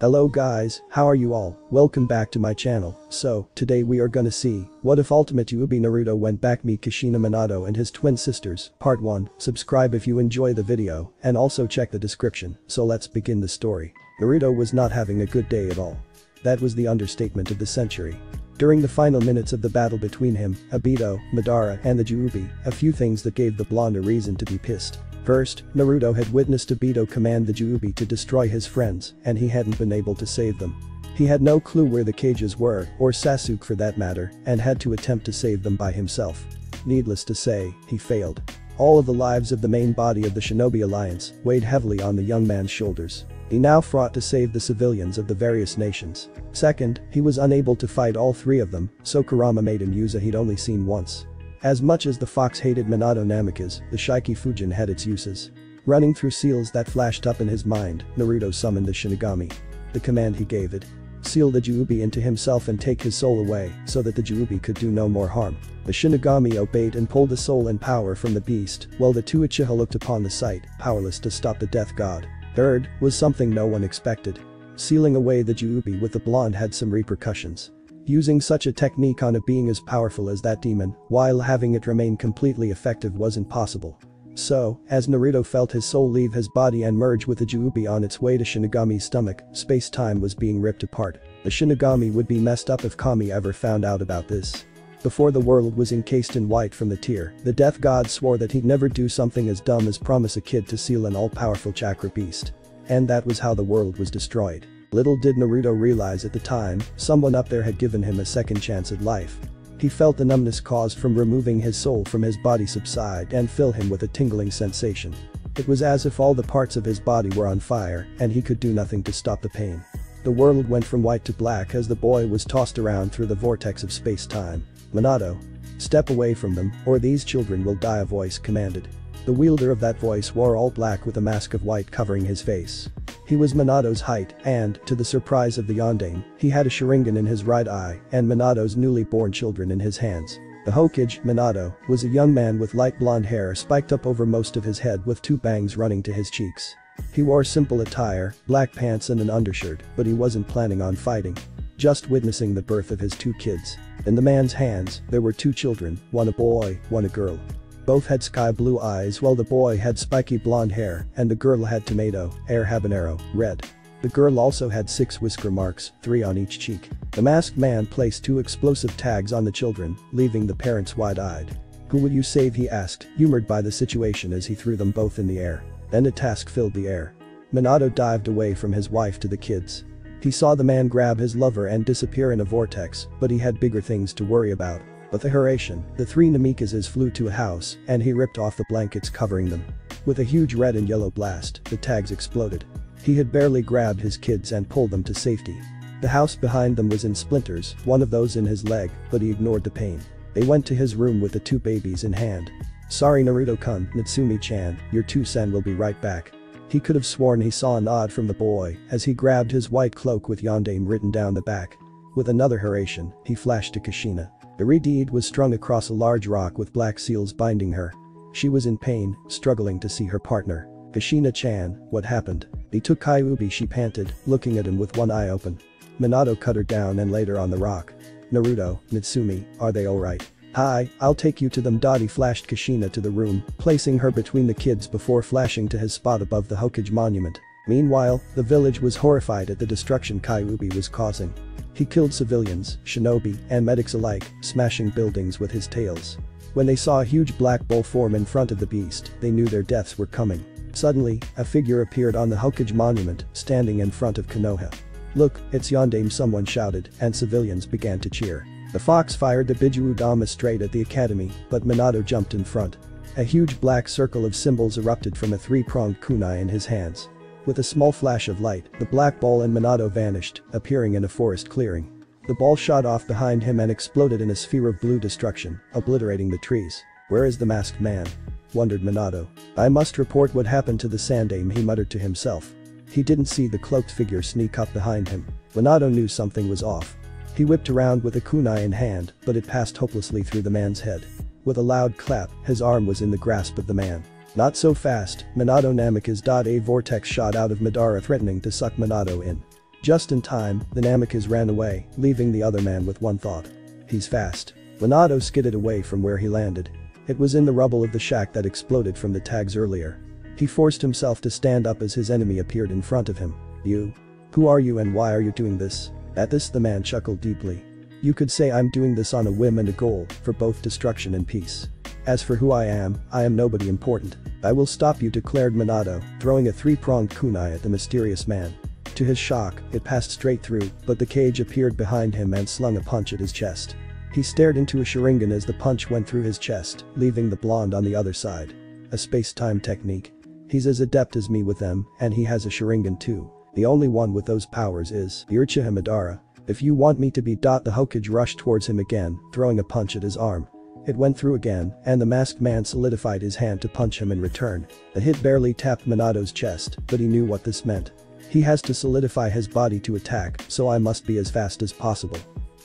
Hello guys, how are you all? Welcome back to my channel. So, today we are gonna see, what if Ultimate Juubi Naruto went back meet Kushina Minato and his twin sisters, part 1. Subscribe if you enjoy the video, and also check the description, so let's begin the story. Naruto was not having a good day at all. That was the understatement of the century. During the final minutes of the battle between him, Obito, Madara and the Juubi, a few things that gave the blonde a reason to be pissed. First, Naruto had witnessed Obito command the Juubi to destroy his friends, and he hadn't been able to save them. He had no clue where the cages were, or Sasuke for that matter, and had to attempt to save them by himself. Needless to say, he failed. All of the lives of the main body of the Shinobi Alliance weighed heavily on the young man's shoulders. He now fought to save the civilians of the various nations. Second, he was unable to fight all three of them, so Kurama made him use a he'd only seen once. As much as the fox hated Minato Namikaze, the Shiki Fujin had its uses. Running through seals that flashed up in his mind, Naruto summoned the Shinigami. The command he gave it. Seal the Juubi into himself and take his soul away, so that the Juubi could do no more harm. The Shinigami obeyed and pulled the soul and power from the beast, while the two Uchiha looked upon the sight, powerless to stop the death god. Third, was something no one expected. Sealing away the Juubi with the blonde had some repercussions. Using such a technique on a being as powerful as that demon, while having it remain completely effective wasn't possible. So, as Naruto felt his soul leave his body and merge with the Juubi on its way to Shinigami's stomach, space-time was being ripped apart. The Shinigami would be messed up if Kami ever found out about this. Before the world was encased in white from the tear, the death god swore that he'd never do something as dumb as promise a kid to seal an all-powerful chakra beast. And that was how the world was destroyed. Little did Naruto realize at the time, someone up there had given him a second chance at life. He felt the numbness caused from removing his soul from his body subside and fill him with a tingling sensation. It was as if all the parts of his body were on fire and he could do nothing to stop the pain. The world went from white to black as the boy was tossed around through the vortex of space-time. Minato. Step away from them, or these children will die a voice commanded. The wielder of that voice wore all black with a mask of white covering his face. He was Minato's height and, to the surprise of the Yondaime, he had a Sharingan in his right eye and Minato's newly born children in his hands. The Hokage, Minato, was a young man with light blonde hair spiked up over most of his head with two bangs running to his cheeks. He wore simple attire, black pants and an undershirt, but he wasn't planning on fighting. Just witnessing the birth of his two kids. In the man's hands, there were two children, one a boy, one a girl. Both had sky blue eyes while the boy had spiky blonde hair and the girl had tomato, air habanero, red. The girl also had six whisker marks, three on each cheek. The masked man placed two explosive tags on the children, leaving the parents wide-eyed. Who will you save he asked, humored by the situation as he threw them both in the air. Then a task filled the air. Minato dived away from his wife to the kids. He saw the man grab his lover and disappear in a vortex, but he had bigger things to worry about. But the Hiraishin, the three Namikazes flew to a house and he ripped off the blankets covering them. With a huge red and yellow blast, the tags exploded. He had barely grabbed his kids and pulled them to safety. The house behind them was in splinters, one of those in his leg, but he ignored the pain. They went to his room with the two babies in hand. Sorry Naruto-kun, Natsumi-chan, your Tou-san will be right back. He could have sworn he saw a nod from the boy as he grabbed his white cloak with Yondaime written down the back. With another Hiraishin, he flashed to Kushina. The redeed was strung across a large rock with black seals binding her. She was in pain, struggling to see her partner. Kushina-chan, what happened? He took Kyuubi she panted, looking at him with one eye open. Minato cut her down and laid her on the rock. Naruto, Natsumi, are they alright? Hi, I'll take you to them Dottie flashed Kushina to the room, placing her between the kids before flashing to his spot above the Hokage monument. Meanwhile, the village was horrified at the destruction Kyuubi was causing. He killed civilians, shinobi, and medics alike, smashing buildings with his tails. When they saw a huge black bull form in front of the beast, they knew their deaths were coming. Suddenly, a figure appeared on the Hokage monument, standing in front of Konoha. Look, it's Yondaime someone shouted, and civilians began to cheer. The fox fired the Biju Dama straight at the academy, but Minato jumped in front. A huge black circle of symbols erupted from a three-pronged kunai in his hands. With a small flash of light, the black ball and Minato vanished, appearing in a forest clearing. The ball shot off behind him and exploded in a sphere of blue destruction, obliterating the trees. Where is the masked man? Wondered Minato. I must report what happened to the Sandaime he muttered to himself. He didn't see the cloaked figure sneak up behind him. Minato knew something was off. He whipped around with a kunai in hand, but it passed hopelessly through the man's head. With a loud clap, his arm was in the grasp of the man. Not so fast, Minato Namikaze. A vortex shot out of Madara threatening to suck Minato in. Just in time, the Namikaze ran away, leaving the other man with one thought. He's fast. Minato skidded away from where he landed. It was in the rubble of the shack that exploded from the tags earlier. He forced himself to stand up as his enemy appeared in front of him. You? Who are you and why are you doing this? At this the man chuckled deeply. You could say I'm doing this on a whim and a goal, for both destruction and peace. As for who I am, I am nobody important. I will stop you declared Minato, throwing a three-pronged kunai at the mysterious man. To his shock, it passed straight through, but the Kage appeared behind him and slung a punch at his chest. He stared into a Sharingan as the punch went through his chest, leaving the blonde on the other side. A space-time technique. He's as adept as me with them, and he has a Sharingan too. The only one with those powers is Uchiha Madara. If you want me to be. The Hokage rushed towards him again, throwing a punch at his arm. It went through again, and the masked man solidified his hand to punch him in return. The hit barely tapped Minato's chest, but he knew what this meant. He has to solidify his body to attack, so I must be as fast as possible.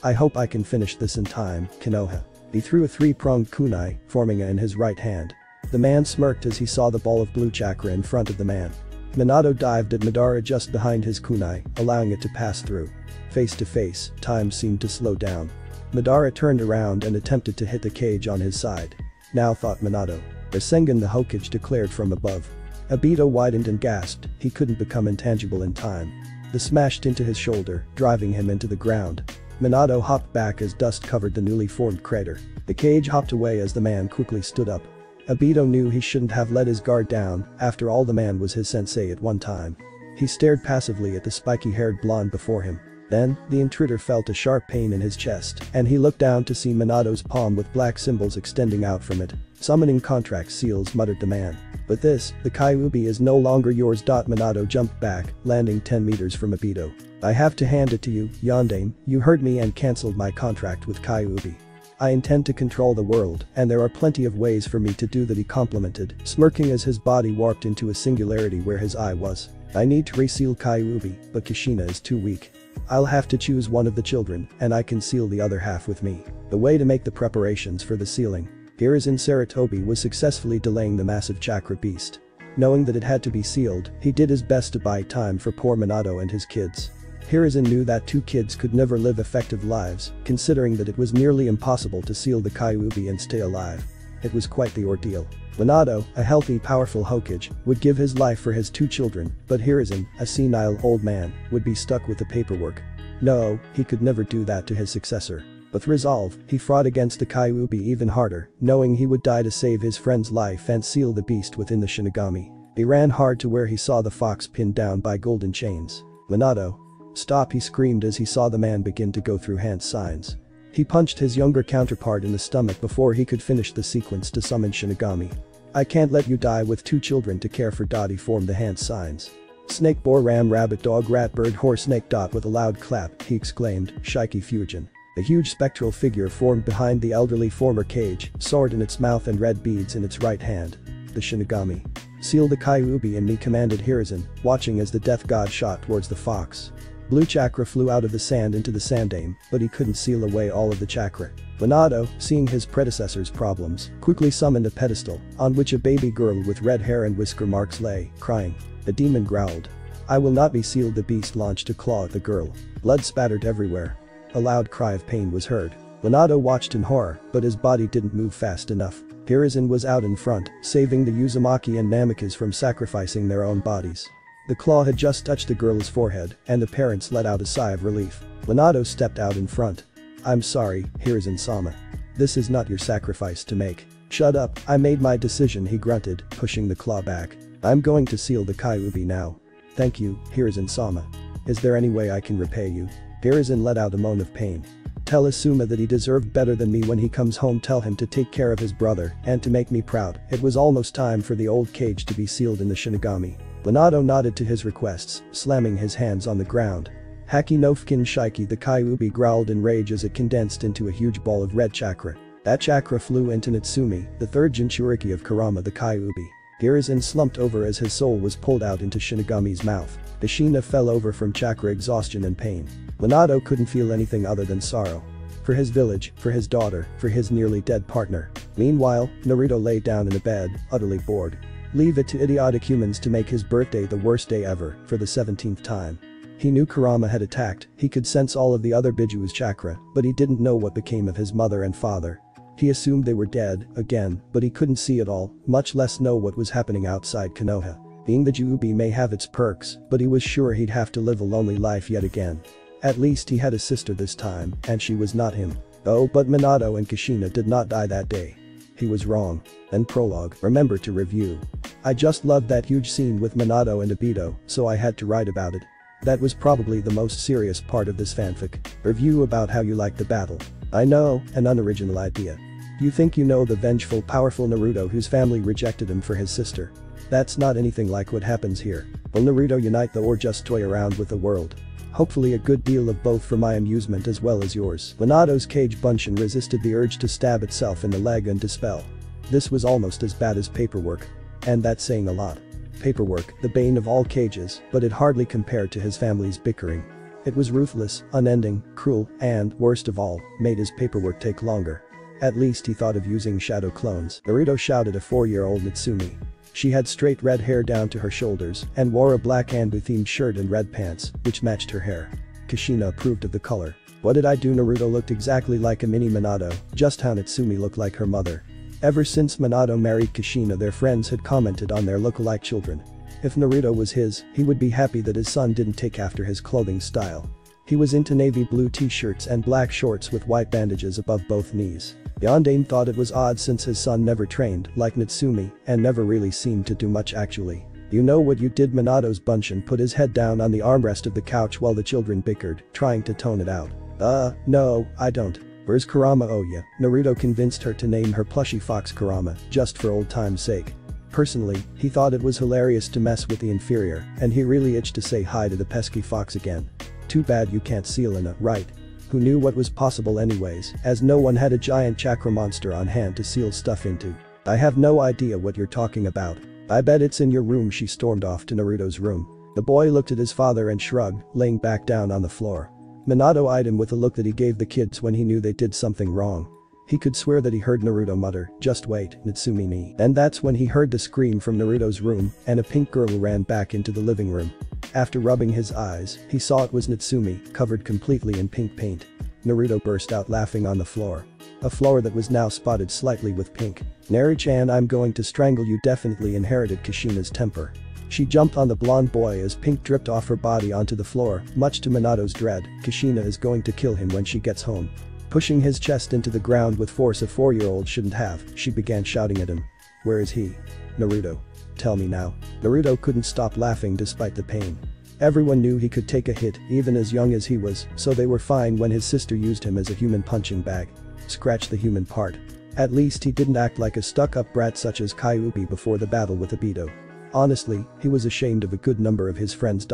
I hope I can finish this in time, Konoha. He threw a three-pronged kunai, forming a in his right hand. The man smirked as he saw the ball of blue chakra in front of the man. Minato dived at Madara just behind his kunai, allowing it to pass through. Face to face, time seemed to slow down. Madara turned around and attempted to hit the Kage on his side. Now thought Minato. Rasengan the Hokage declared from above. Obito widened and gasped, he couldn't become intangible in time. The smashed into his shoulder, driving him into the ground. Minato hopped back as dust covered the newly formed crater. The Kage hopped away as the man quickly stood up. Obito knew he shouldn't have let his guard down, after all the man was his sensei at one time. He stared passively at the spiky-haired blonde before him. Then, the intruder felt a sharp pain in his chest, and he looked down to see Minato's palm with black symbols extending out from it. Summoning contract seals muttered the man. But this, the Kyuubi is no longer yours. Minato jumped back, landing 10 meters from Obito. I have to hand it to you, Yondaime, you heard me and cancelled my contract with Kyuubi. I intend to control the world, and there are plenty of ways for me to do that he complimented, smirking as his body warped into a singularity where his eye was. I need to reseal Kyuubi, but Kushina is too weak. I'll have to choose one of the children, and I can seal the other half with me. The way to make the preparations for the sealing. Hiruzen Sarutobi was successfully delaying the massive chakra beast. Knowing that it had to be sealed, he did his best to buy time for poor Minato and his kids. Hiruzen knew that two kids could never live effective lives, considering that it was nearly impossible to seal the Kyuubi and stay alive. It was quite the ordeal. Minato, a healthy powerful Hokage, would give his life for his two children, but Hiruzen, a senile old man, would be stuck with the paperwork. No, he could never do that to his successor. With resolve, he fought against the Kyuubi even harder, knowing he would die to save his friend's life and seal the beast within the Shinigami. He ran hard to where he saw the fox pinned down by golden chains. Minato, Stop he screamed as he saw the man begin to go through hand signs. He punched his younger counterpart in the stomach before he could finish the sequence to summon Shinigami. I can't let you die with two children to care for Dottie formed the hand signs. Snake boar ram rabbit dog rat bird horse snake dot with a loud clap, he exclaimed, Shiki Fujin. A huge spectral figure formed behind the elderly former Kage, sword in its mouth and red beads in its right hand. The Shinigami. Seal the Kyuubi and me commanded Hiruzen, watching as the death god shot towards the fox. Blue chakra flew out of the sand into the sandaime, but he couldn't seal away all of the chakra. Minato, seeing his predecessor's problems, quickly summoned a pedestal, on which a baby girl with red hair and whisker marks lay, crying. The demon growled. I will not be sealed the beast launched a claw at the girl. Blood spattered everywhere. A loud cry of pain was heard. Minato watched in horror, but his body didn't move fast enough. Hiruzen was out in front, saving the Uzumaki and Namikaze from sacrificing their own bodies. The claw had just touched the girl's forehead, and the parents let out a sigh of relief. Minato stepped out in front. I'm sorry, Hiruzen-sama. This is not your sacrifice to make. Shut up, I made my decision he grunted, pushing the claw back. I'm going to seal the Kyuubi now. Thank you, Hiruzen-sama. Is there any way I can repay you? Hiruzen let out a moan of pain. Tell Asuma that he deserved better than me when he comes home tell him to take care of his brother and to make me proud. It was almost time for the old Kage to be sealed in the Shinigami. Minato nodded to his requests, slamming his hands on the ground. Hakke no Fuin Shiki the Kyuubi growled in rage as it condensed into a huge ball of red chakra. That chakra flew into Natsumi, the third Jinchuriki of Kurama the Kyuubi. Hiruzen slumped over as his soul was pulled out into Shinigami's mouth. Kushina fell over from chakra exhaustion and pain. Minato couldn't feel anything other than sorrow. For his village, for his daughter, for his nearly dead partner. Meanwhile, Naruto lay down in a bed, utterly bored. Leave it to idiotic humans to make his birthday the worst day ever, for the 17th time. He knew Kurama had attacked, he could sense all of the other Bijuu's chakra, but he didn't know what became of his mother and father. He assumed they were dead, again, but he couldn't see it all, much less know what was happening outside Konoha. Being the Kyuubi may have its perks, but he was sure he'd have to live a lonely life yet again. At least he had a sister this time, and she was not him. Oh but Minato and Kushina did not die that day. He was wrong. And prologue, remember to review. I just loved that huge scene with Minato and Obito, so I had to write about it. That was probably the most serious part of this fanfic. Review about how you like the battle. I know, an unoriginal idea. You think you know the vengeful powerful Naruto whose family rejected him for his sister. That's not anything like what happens here. Will Naruto unite the or just toy around with the world? Hopefully a good deal of both for my amusement as well as yours. Minato's Kage Bunshin resisted the urge to stab itself in the leg and dispel. This was almost as bad as paperwork. And that's saying a lot. Paperwork, the bane of all Kages, but it hardly compared to his family's bickering. It was ruthless, unending, cruel, and, worst of all, made his paperwork take longer. At least he thought of using shadow clones. Naruto shouted a four-year-old Natsumi. She had straight red hair down to her shoulders and wore a black Anbu-themed shirt and red pants, which matched her hair. Kushina approved of the color. What did I do Naruto looked exactly like a mini Minato, just how Natsumi looked like her mother. Ever since Minato married Kushina their friends had commented on their look-alike children. If Naruto was his, he would be happy that his son didn't take after his clothing style. He was into navy blue t-shirts and black shorts with white bandages above both knees. Yondaime thought it was odd since his son never trained, like Natsumi, and never really seemed to do much actually. You know what you did Minato's Bunshin put his head down on the armrest of the couch while the children bickered, trying to tone it out. Uh, no, I don't. Where's Kurama Oya? Naruto convinced her to name her plushy fox Kurama, just for old time's sake. Personally, he thought it was hilarious to mess with the inferior, and he really itched to say hi to the pesky fox again. Too bad you can't seal in a, right? who knew what was possible anyways, as no one had a giant chakra monster on hand to seal stuff into. I have no idea what you're talking about. I bet it's in your room she stormed off to Naruto's room. The boy looked at his father and shrugged, laying back down on the floor. Minato eyed him with a look that he gave the kids when he knew they did something wrong. He could swear that he heard Naruto mutter, just wait, Natsumi ni. And that's when he heard the scream from Naruto's room, and a pink girl ran back into the living room. After rubbing his eyes, he saw it was Natsumi, covered completely in pink paint. Naruto burst out laughing on the floor. A floor that was now spotted slightly with pink. Nari-chan I'm going to strangle you definitely inherited Kushina's temper. She jumped on the blonde boy as pink dripped off her body onto the floor, much to Minato's dread, Kushina is going to kill him when she gets home. Pushing his chest into the ground with force a four-year-old shouldn't have, she began shouting at him. Where is he? Naruto. Tell me now. Naruto couldn't stop laughing despite the pain. Everyone knew he could take a hit even as young as he was, so they were fine when his sister used him as a human punching bag. Scratch the human part. At least he didn't act like a stuck-up brat such as Kyuubi before the battle with Obito. Honestly, he was ashamed of a good number of his friends.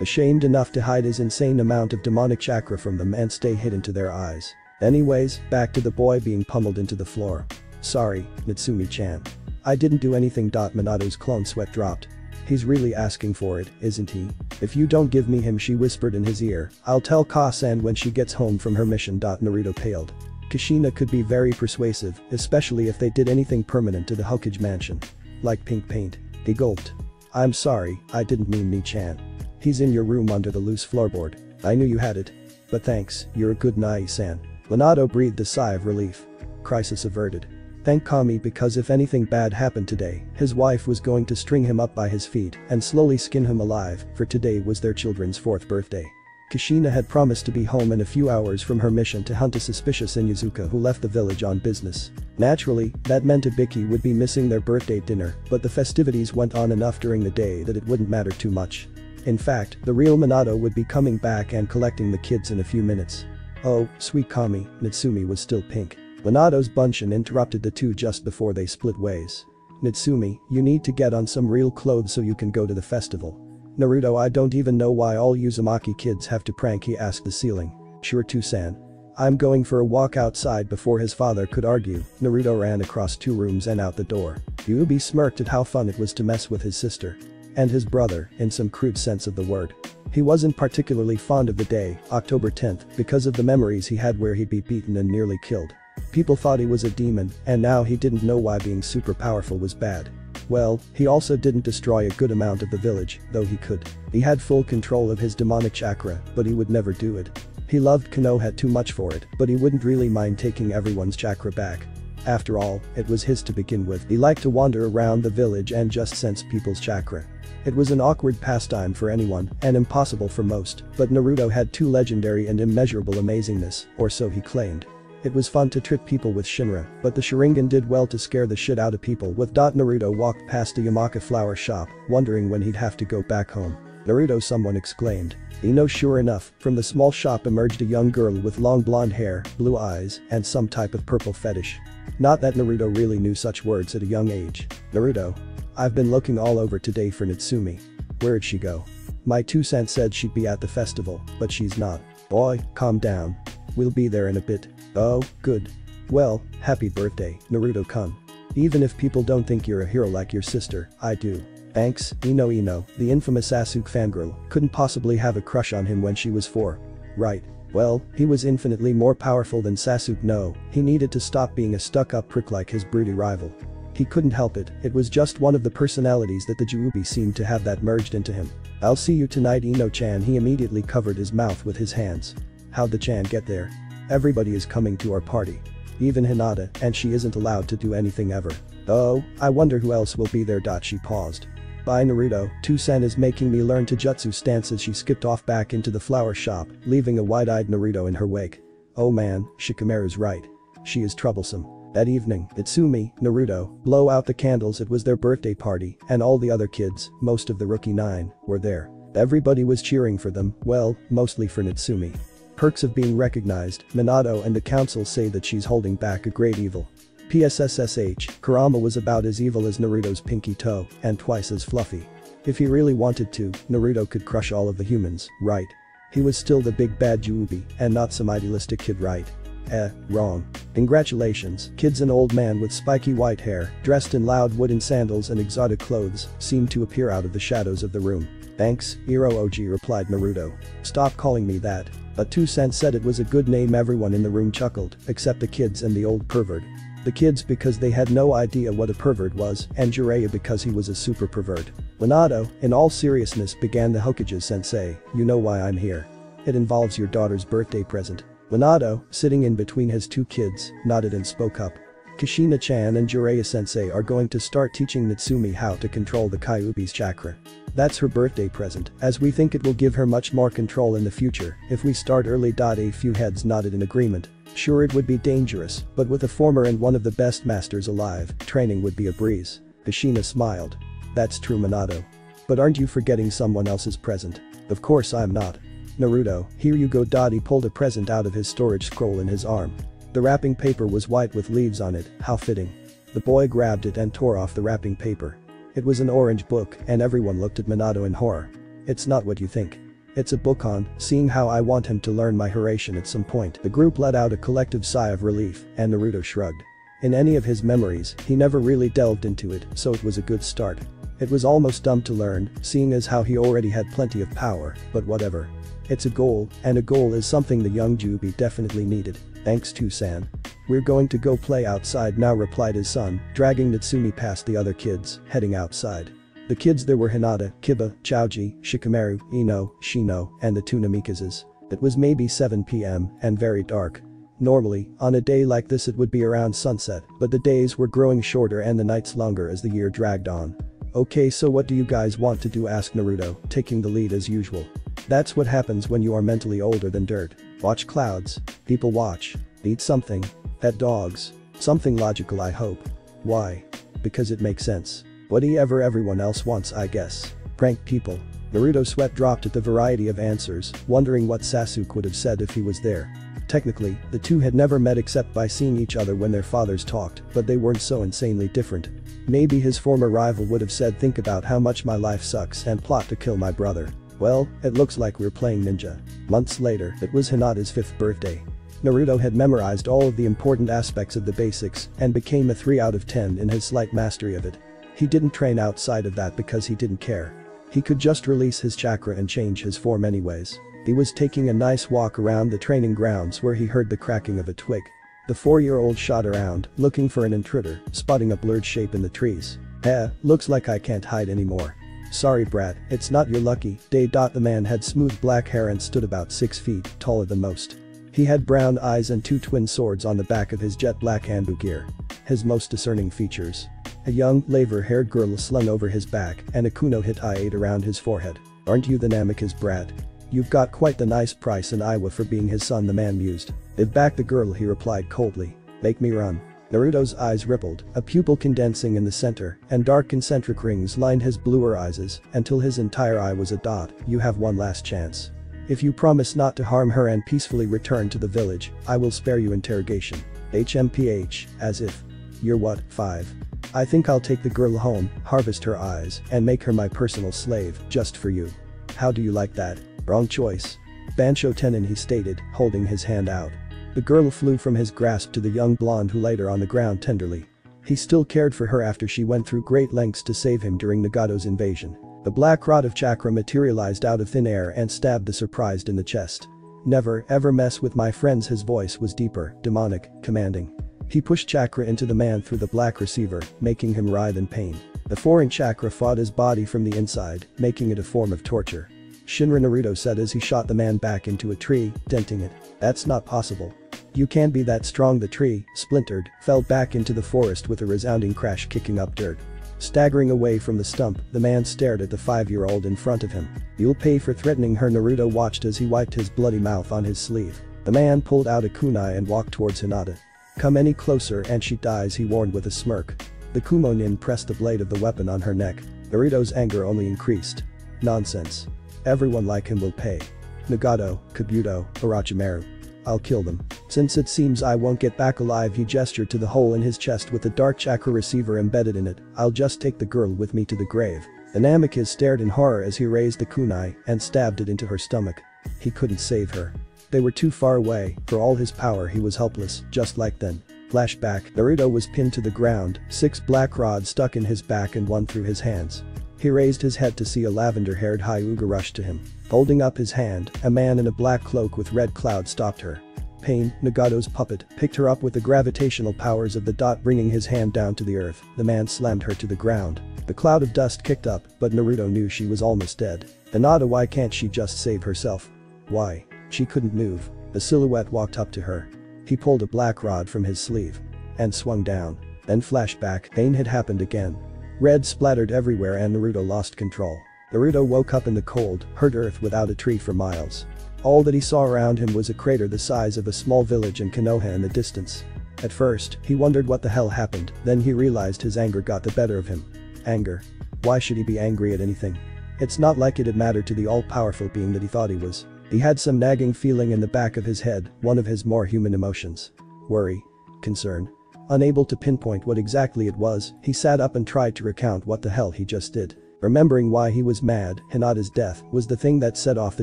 Ashamed enough to hide his insane amount of demonic chakra from them and stay hidden to their eyes. Anyways, back to the boy being pummeled into the floor. Sorry, Natsumi-chan. I didn't do anything. Minato's clone sweat dropped. He's really asking for it, isn't he? If you don't give me him she whispered in his ear, I'll tell Kaa-san when she gets home from her mission. Naruto paled. Kushina could be very persuasive, especially if they did anything permanent to the Hokage mansion. Like pink paint. He gulped. I'm sorry, I didn't mean Ni-chan. He's in your room under the loose floorboard. I knew you had it. But thanks, you're a good Nai-san. Minato breathed a sigh of relief. Crisis averted. Thank Kami because if anything bad happened today, his wife was going to string him up by his feet and slowly skin him alive, for today was their children's fourth birthday. Kushina had promised to be home in a few hours from her mission to hunt a suspicious Inuzuka who left the village on business. Naturally, that meant Ibiki would be missing their birthday dinner, but the festivities went on enough during the day that it wouldn't matter too much. In fact, the real Minato would be coming back and collecting the kids in a few minutes. Oh, sweet Kami, Natsumi was still pink. Minato's Bunshin interrupted the two just before they split ways. Natsumi, you need to get on some real clothes so you can go to the festival. Naruto I don't even know why all Uzumaki kids have to prank he asked the ceiling. Sure san I'm going for a walk outside before his father could argue, Naruto ran across two rooms and out the door. Juubi smirked at how fun it was to mess with his sister. And his brother, in some crude sense of the word. He wasn't particularly fond of the day, October 10th, because of the memories he had where he'd be beaten and nearly killed. People thought he was a demon, and now he didn't know why being super powerful was bad. Well, he also didn't destroy a good amount of the village, though he could. He had full control of his demonic chakra, but he would never do it. He loved Konoha too much for it, but he wouldn't really mind taking everyone's chakra back. After all, it was his to begin with. He liked to wander around the village and just sense people's chakra. It was an awkward pastime for anyone and impossible for most, but Naruto had too legendary and immeasurable amazingness, or so he claimed. It was fun to trip people with Shinra, but the Sharingan did well to scare the shit out of people with. Dot Naruto walked past the Yamanaka flower shop, wondering when he'd have to go back home. Naruto someone exclaimed. Ino sure enough, from the small shop emerged a young girl with long blonde hair, blue eyes, and some type of purple fetish. Not that Naruto really knew such words at a young age. Naruto. I've been looking all over today for Natsumi. Where'd she go? My Tou-san said she'd be at the festival, but she's not. Boy, calm down. We'll be there in a bit. Oh, good. Well, happy birthday, Naruto-kun. Even if people don't think you're a hero like your sister, I do. Thanks, Ino Ino, the infamous Sasuke fangirl, couldn't possibly have a crush on him when she was four. Right. Well, he was infinitely more powerful than Sasuke no, he needed to stop being a stuck-up prick like his broody rival. He couldn't help it, it was just one of the personalities that the Juubi seemed to have that merged into him. I'll see you tonight Ino-chan he immediately covered his mouth with his hands. How'd the Chan get there? Everybody is coming to our party. Even Hinata, and she isn't allowed to do anything ever. Oh, I wonder who else will be there. She paused. By Naruto, Tou-san is making me learn Taijutsu stance as she skipped off back into the flower shop, leaving a wide-eyed Naruto in her wake. Oh man, Shikamaru's right. She is troublesome. That evening, Natsumi, Naruto, blow out the candles it was their birthday party, and all the other kids, most of the rookie nine, were there. Everybody was cheering for them, well, mostly for Natsumi. Perks of being recognized, Minato and the council say that she's holding back a great evil. PSSSH, Kurama was about as evil as Naruto's pinky toe, and twice as fluffy. If he really wanted to, Naruto could crush all of the humans, right? He was still the big bad Juubi, and not some idealistic kid right? Eh, wrong. Congratulations, kids an old man with spiky white hair, dressed in loud wooden sandals and exotic clothes, seemed to appear out of the shadows of the room. Thanks, Iroha replied Naruto. Stop calling me that. A Tou-san said it was a good name everyone in the room chuckled, except the kids and the old pervert. The kids because they had no idea what a pervert was, and Jiraiya because he was a super pervert. Minato, in all seriousness began the Hokage sensei, you know why I'm here. It involves your daughter's birthday present. Minato, sitting in between his two kids, nodded and spoke up. Kushina-chan and Jiraiya-sensei are going to start teaching Natsumi how to control the Kyuubi's chakra. That's her birthday present, as we think it will give her much more control in the future if we start early. A few heads nodded in agreement. Sure it would be dangerous, but with a former and one of the best masters alive, training would be a breeze. Kushina smiled. That's true Minato. But aren't you forgetting someone else's present? Of course I'm not. Naruto, here you go. Dottie pulled a present out of his storage scroll in his arm. The wrapping paper was white with leaves on it, how fitting. The boy grabbed it and tore off the wrapping paper. It was an orange book and everyone looked at Minato in horror. It's not what you think. It's a book on seeing how I want him to learn my Hiraishin at some point. The group let out a collective sigh of relief and Naruto shrugged. In any of his memories, he never really delved into it, so it was a good start. It was almost dumb to learn, seeing as how he already had plenty of power, but whatever. It's a goal, and a goal is something the young Juubi definitely needed. Thanks Tou-san. We're going to go play outside now replied his son, dragging Natsumi past the other kids, heading outside. The kids there were Hinata, Kiba, Choji, Shikamaru, Ino, Shino, and the two Namikazes. It was maybe 7 pm and very dark. Normally, on a day like this it would be around sunset, but the days were growing shorter and the nights longer as the year dragged on. Okay so what do you guys want to do asked Naruto, taking the lead as usual. That's what happens when you are mentally older than dirt. Watch clouds. People watch. Eat something. Pet dogs. Something logical I hope. Why? Because it makes sense. Whatever everyone else wants I guess. Prank people. Naruto sweat dropped at the variety of answers, wondering what Sasuke would have said if he was there. Technically, the two had never met except by seeing each other when their fathers talked, but they weren't so insanely different. Maybe his former rival would have said think about how much my life sucks and plot to kill my brother. Well, it looks like we're playing ninja. Months later, it was Hinata's fifth birthday. Naruto had memorized all of the important aspects of the basics and became a 3 out of 10 in his slight mastery of it. He didn't train outside of that because he didn't care. He could just release his chakra and change his form anyways. He was taking a nice walk around the training grounds where he heard the cracking of a twig. The four-year-old shot around, looking for an intruder, spotting a blurred shape in the trees. Eh, looks like I can't hide anymore. Sorry brat, it's not your lucky day. The man had smooth black hair and stood about 6 feet taller than most. He had brown eyes and two twin swords on the back of his jet black Anbu gear. His most discerning features. A young, laver-haired girl slung over his back and a Kumo hitai-ate around his forehead. Aren't you the Namikaze brat? You've got quite the nice price in Iwa for being his son the man mused. Give back the girl he replied coldly. Make me run. Naruto's eyes rippled, a pupil condensing in the center, and dark concentric rings lined his bluer eyes until his entire eye was a dot, you have one last chance. If you promise not to harm her and peacefully return to the village, I will spare you interrogation. HMPH, as if. You're what, 5? I think I'll take the girl home, harvest her eyes, and make her my personal slave, just for you. How do you like that? Wrong choice. Bansho Ten'in he stated, holding his hand out. The girl flew from his grasp to the young blonde who laid her on the ground tenderly. He still cared for her after she went through great lengths to save him during Nagato's invasion. The black rod of chakra materialized out of thin air and stabbed the surprised in the chest. Never ever mess with my friends his voice was deeper, demonic, commanding. He pushed chakra into the man through the black receiver, making him writhe in pain. The foreign chakra fought his body from the inside, making it a form of torture. Shinra Naruto said as he shot the man back into a tree, denting it. That's not possible. You can't be that strong the tree, splintered, fell back into the forest with a resounding crash kicking up dirt. Staggering away from the stump, the man stared at the five-year-old in front of him. You'll pay for threatening her Naruto watched as he wiped his bloody mouth on his sleeve. The man pulled out a kunai and walked towards Hinata. Come any closer and she dies he warned with a smirk. The Kumonin pressed the blade of the weapon on her neck. Naruto's anger only increased. Nonsense. Everyone like him will pay. Nagato, Kabuto, Orochimaru. I'll kill them. Since it seems I won't get back alive he gestured to the hole in his chest with the dark chakra receiver embedded in it, I'll just take the girl with me to the grave. The Namikaze stared in horror as he raised the kunai and stabbed it into her stomach. He couldn't save her. They were too far away, for all his power he was helpless, just like then. Flashback, Naruto was pinned to the ground, six black rods stuck in his back and one through his hands. He raised his head to see a lavender-haired Hyuga rush to him. Holding up his hand, a man in a black cloak with red cloud stopped her. Pain, Nagato's puppet, picked her up with the gravitational powers of the dot bringing his hand down to the earth, the man slammed her to the ground. The cloud of dust kicked up, but Naruto knew she was almost dead. Hinata why can't she just save herself? Why? She couldn't move. The silhouette walked up to her. He pulled a black rod from his sleeve. And swung down. Then flashback, pain had happened again. Red splattered everywhere and Naruto lost control. Naruto woke up in the cold, hurt earth without a tree for miles. All that he saw around him was a crater the size of a small village in Konoha in the distance. At first, he wondered what the hell happened, then he realized his anger got the better of him. Anger. Why should he be angry at anything? It's not like it'd matter to the all-powerful being that he thought he was. He had some nagging feeling in the back of his head, one of his more human emotions. Worry. Concern. Unable to pinpoint what exactly it was, he sat up and tried to recount what the hell he just did. Remembering why he was mad, Hinata's death, was the thing that set off the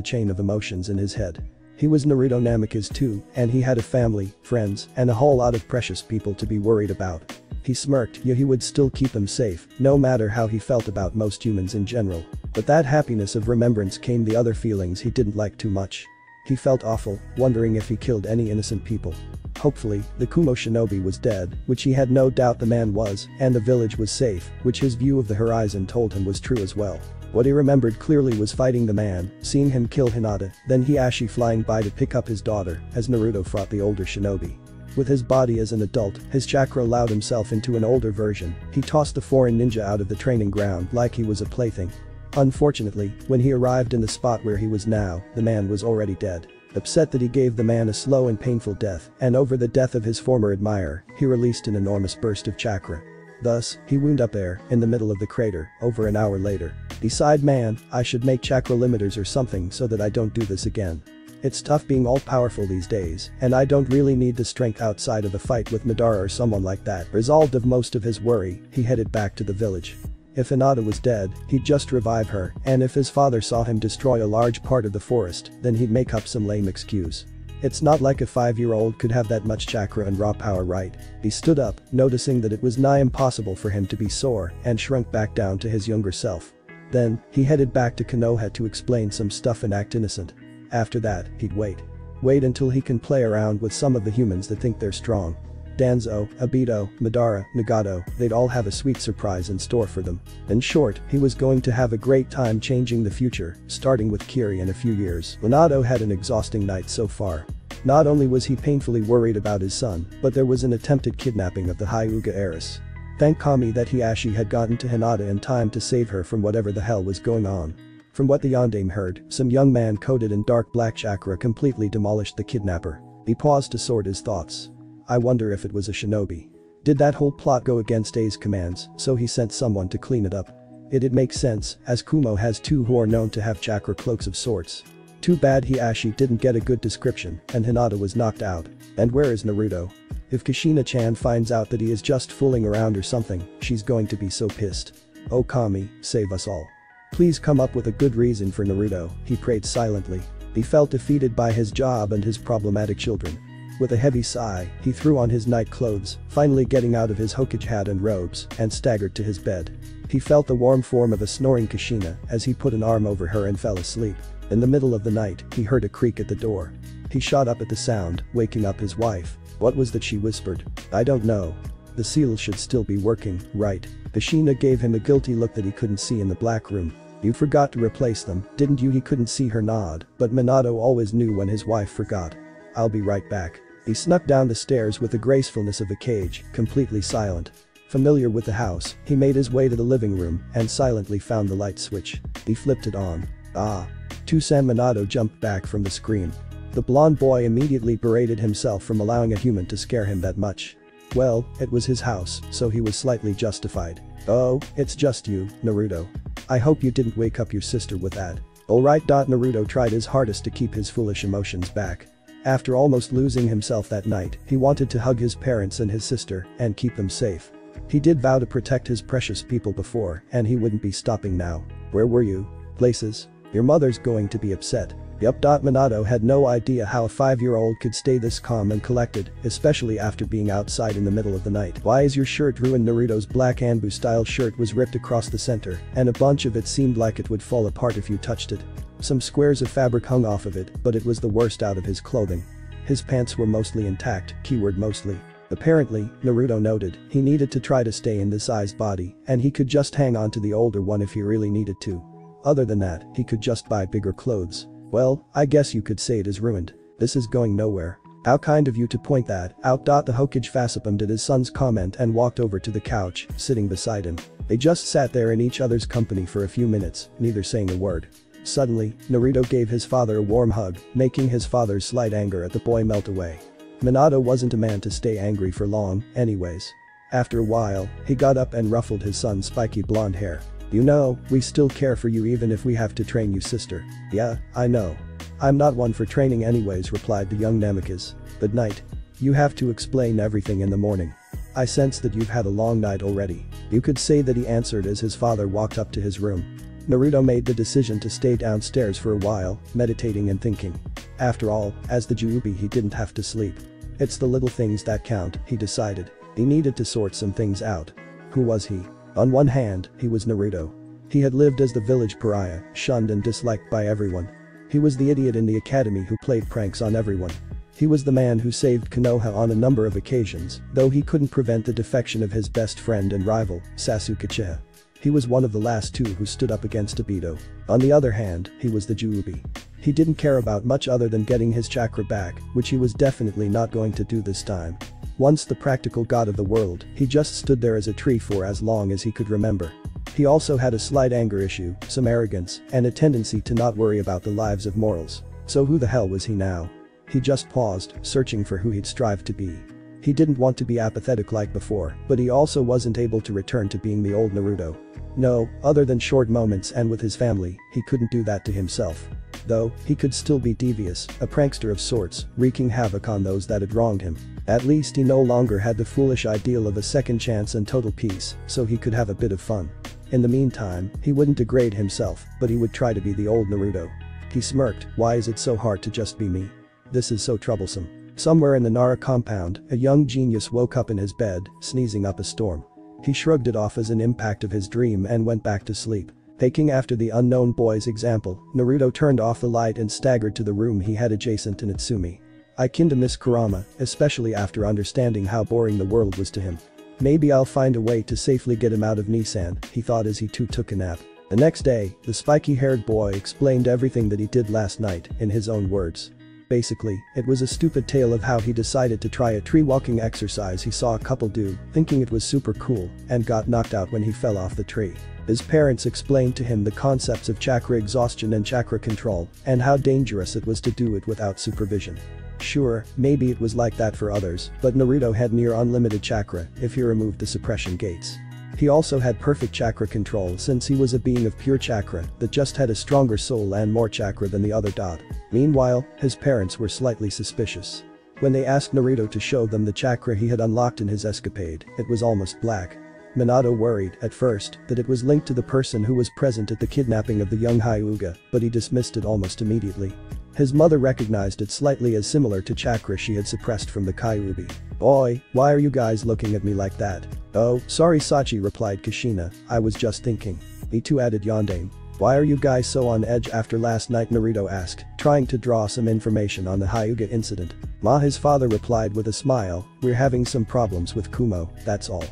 chain of emotions in his head. He was Naruto Namikaze too, and he had a family, friends, and a whole lot of precious people to be worried about. He smirked, yet he would still keep them safe, no matter how he felt about most humans in general. But that happiness of remembrance came the other feelings he didn't like too much. He felt awful, wondering if he killed any innocent people. Hopefully, the Kumo shinobi was dead, which he had no doubt the man was, and the village was safe, which his view of the horizon told him was true as well. What he remembered clearly was fighting the man, seeing him kill Hinata, then Hiashi flying by to pick up his daughter, as Naruto fought the older shinobi. With his body as an adult, his chakra allowed himself into an older version, he tossed the foreign ninja out of the training ground like he was a plaything. Unfortunately, when he arrived in the spot where he was now, the man was already dead. Upset that he gave the man a slow and painful death, and over the death of his former admirer, he released an enormous burst of chakra. Thus, he wound up there, in the middle of the crater, over an hour later. Decide man, I should make chakra limiters or something so that I don't do this again. It's tough being all powerful these days, and I don't really need the strength outside of a fight with Madara or someone like that. Resolved of most of his worry, he headed back to the village. If Hinata was dead, he'd just revive her, and if his father saw him destroy a large part of the forest, then he'd make up some lame excuse. It's not like a five-year-old could have that much chakra and raw power right. He stood up, noticing that it was nigh impossible for him to be sore, and shrunk back down to his younger self. Then, he headed back to Konoha to explain some stuff and act innocent. After that, he'd wait. Wait until he can play around with some of the humans that think they're strong. Danzo, Obito, Madara, Nagato, they'd all have a sweet surprise in store for them. In short, he was going to have a great time changing the future, starting with Kiri in a few years. Minato had an exhausting night so far. Not only was he painfully worried about his son, but there was an attempted kidnapping of the Hyuga heiress. Thank Kami that Hiashi had gotten to Hinata in time to save her from whatever the hell was going on. From what the Yondaime heard, some young man coated in dark black chakra completely demolished the kidnapper. He paused to sort his thoughts. I wonder if it was a shinobi. Did that whole plot go against A's commands, so he sent someone to clean it up? It'd make sense, as Kumo has two who are known to have chakra cloaks of sorts. Too bad Hiashi didn't get a good description and Hinata was knocked out. And where is Naruto? If Kushina-chan finds out that he is just fooling around or something, she's going to be so pissed. Oh Kami, save us all. Please come up with a good reason for Naruto, he prayed silently. He felt defeated by his job and his problematic children. With a heavy sigh, he threw on his night clothes, finally getting out of his Hokage hat and robes, and staggered to his bed. He felt the warm form of a snoring Kushina as he put an arm over her and fell asleep. In the middle of the night, he heard a creak at the door. He shot up at the sound, waking up his wife. What was that she whispered? I don't know. The seals should still be working, right? Kushina gave him a guilty look that he couldn't see in the black room. You forgot to replace them, didn't you? He couldn't see her nod, but Minato always knew when his wife forgot. I'll be right back. He snuck down the stairs with the gracefulness of a cage, completely silent. Familiar with the house, he made his way to the living room and silently found the light switch. He flipped it on. Ah, Tou-san Minato jumped back from the scream. The blond boy immediately berated himself from allowing a human to scare him that much. Well, it was his house, so he was slightly justified. Oh, it's just you, Naruto. I hope you didn't wake up your sister with that. Alright. Naruto tried his hardest to keep his foolish emotions back. After almost losing himself that night, he wanted to hug his parents and his sister and keep them safe. He did vow to protect his precious people before and he wouldn't be stopping now. Where were you? Places? Your mother's going to be upset. Yup. Minato had no idea how a 5-year-old could stay this calm and collected, especially after being outside in the middle of the night. Why is your shirt ruined? Naruto's black Anbu style shirt was ripped across the center, and a bunch of it seemed like it would fall apart if you touched it. Some squares of fabric hung off of it, but it was the worst out of his clothing. His pants were mostly intact, keyword mostly. Apparently, Naruto noted, he needed to try to stay in this sized body, and he could just hang on to the older one if he really needed to. Other than that, he could just buy bigger clothes. Well, I guess you could say it is ruined. This is going nowhere. How kind of you to point that out. The Hokage Fasipum did his son's comment and walked over to the couch, sitting beside him. They just sat there in each other's company for a few minutes, neither saying a word. Suddenly, Naruto gave his father a warm hug, making his father's slight anger at the boy melt away. Minato wasn't a man to stay angry for long, anyways. After a while, he got up and ruffled his son's spiky blonde hair. You know, we still care for you even if we have to train you sister. Yeah, I know. I'm not one for training anyways replied the young Namikaze. Good night. You have to explain everything in the morning. I sense that you've had a long night already. You could say that he answered as his father walked up to his room. Naruto made the decision to stay downstairs for a while, meditating and thinking. After all, as the Kyuubi he didn't have to sleep. It's the little things that count, he decided. He needed to sort some things out. Who was he? On one hand, he was Naruto. He had lived as the village pariah, shunned and disliked by everyone. He was the idiot in the academy who played pranks on everyone. He was the man who saved Konoha on a number of occasions, though he couldn't prevent the defection of his best friend and rival, Sasuke Uchiha. He was one of the last two who stood up against Obito. On the other hand, he was the Kyuubi. He didn't care about much other than getting his chakra back, which he was definitely not going to do this time. Once the practical god of the world, he just stood there as a tree for as long as he could remember. He also had a slight anger issue, some arrogance, and a tendency to not worry about the lives of mortals. So who the hell was he now? He just paused, searching for who he'd strive to be. He didn't want to be apathetic like before, but he also wasn't able to return to being the old Naruto. No, other than short moments and with his family, he couldn't do that to himself. Though, he could still be devious, a prankster of sorts, wreaking havoc on those that had wronged him. At least he no longer had the foolish ideal of a second chance and total peace, so he could have a bit of fun. In the meantime, he wouldn't degrade himself, but he would try to be the old Naruto. He smirked, why is it so hard to just be me? This is so troublesome. Somewhere in the Nara compound, a young genius woke up in his bed, sneezing up a storm. He shrugged it off as an impact of his dream and went back to sleep. Taking after the unknown boy's example, Naruto turned off the light and staggered to the room he had adjacent to Natsumi. I kinda miss Kurama, especially after understanding how boring the world was to him. Maybe I'll find a way to safely get him out of Nissan, he thought as he too took a nap. The next day, the spiky-haired boy explained everything that he did last night, in his own words. Basically, it was a stupid tale of how he decided to try a tree walking exercise he saw a couple do, thinking it was super cool, and got knocked out when he fell off the tree. His parents explained to him the concepts of chakra exhaustion and chakra control, and how dangerous it was to do it without supervision. Sure, maybe it was like that for others, but Naruto had near unlimited chakra if he removed the suppression gates. He also had perfect chakra control since he was a being of pure chakra that just had a stronger soul and more chakra than the other dot. Meanwhile, his parents were slightly suspicious. When they asked Naruto to show them the chakra he had unlocked in his escapade, it was almost black. Minato worried, at first, that it was linked to the person who was present at the kidnapping of the young Hyuga, but he dismissed it almost immediately. His mother recognized it slightly as similar to chakra she had suppressed from the Kyuubi. Boy, why are you guys looking at me like that? Oh, sorry Sachi replied Kushina, I was just thinking. Me too added Yondaime. Why are you guys so on edge after last night Naruto asked, trying to draw some information on the Hyuga incident. Ma his father replied with a smile, we're having some problems with Kumo, that's all.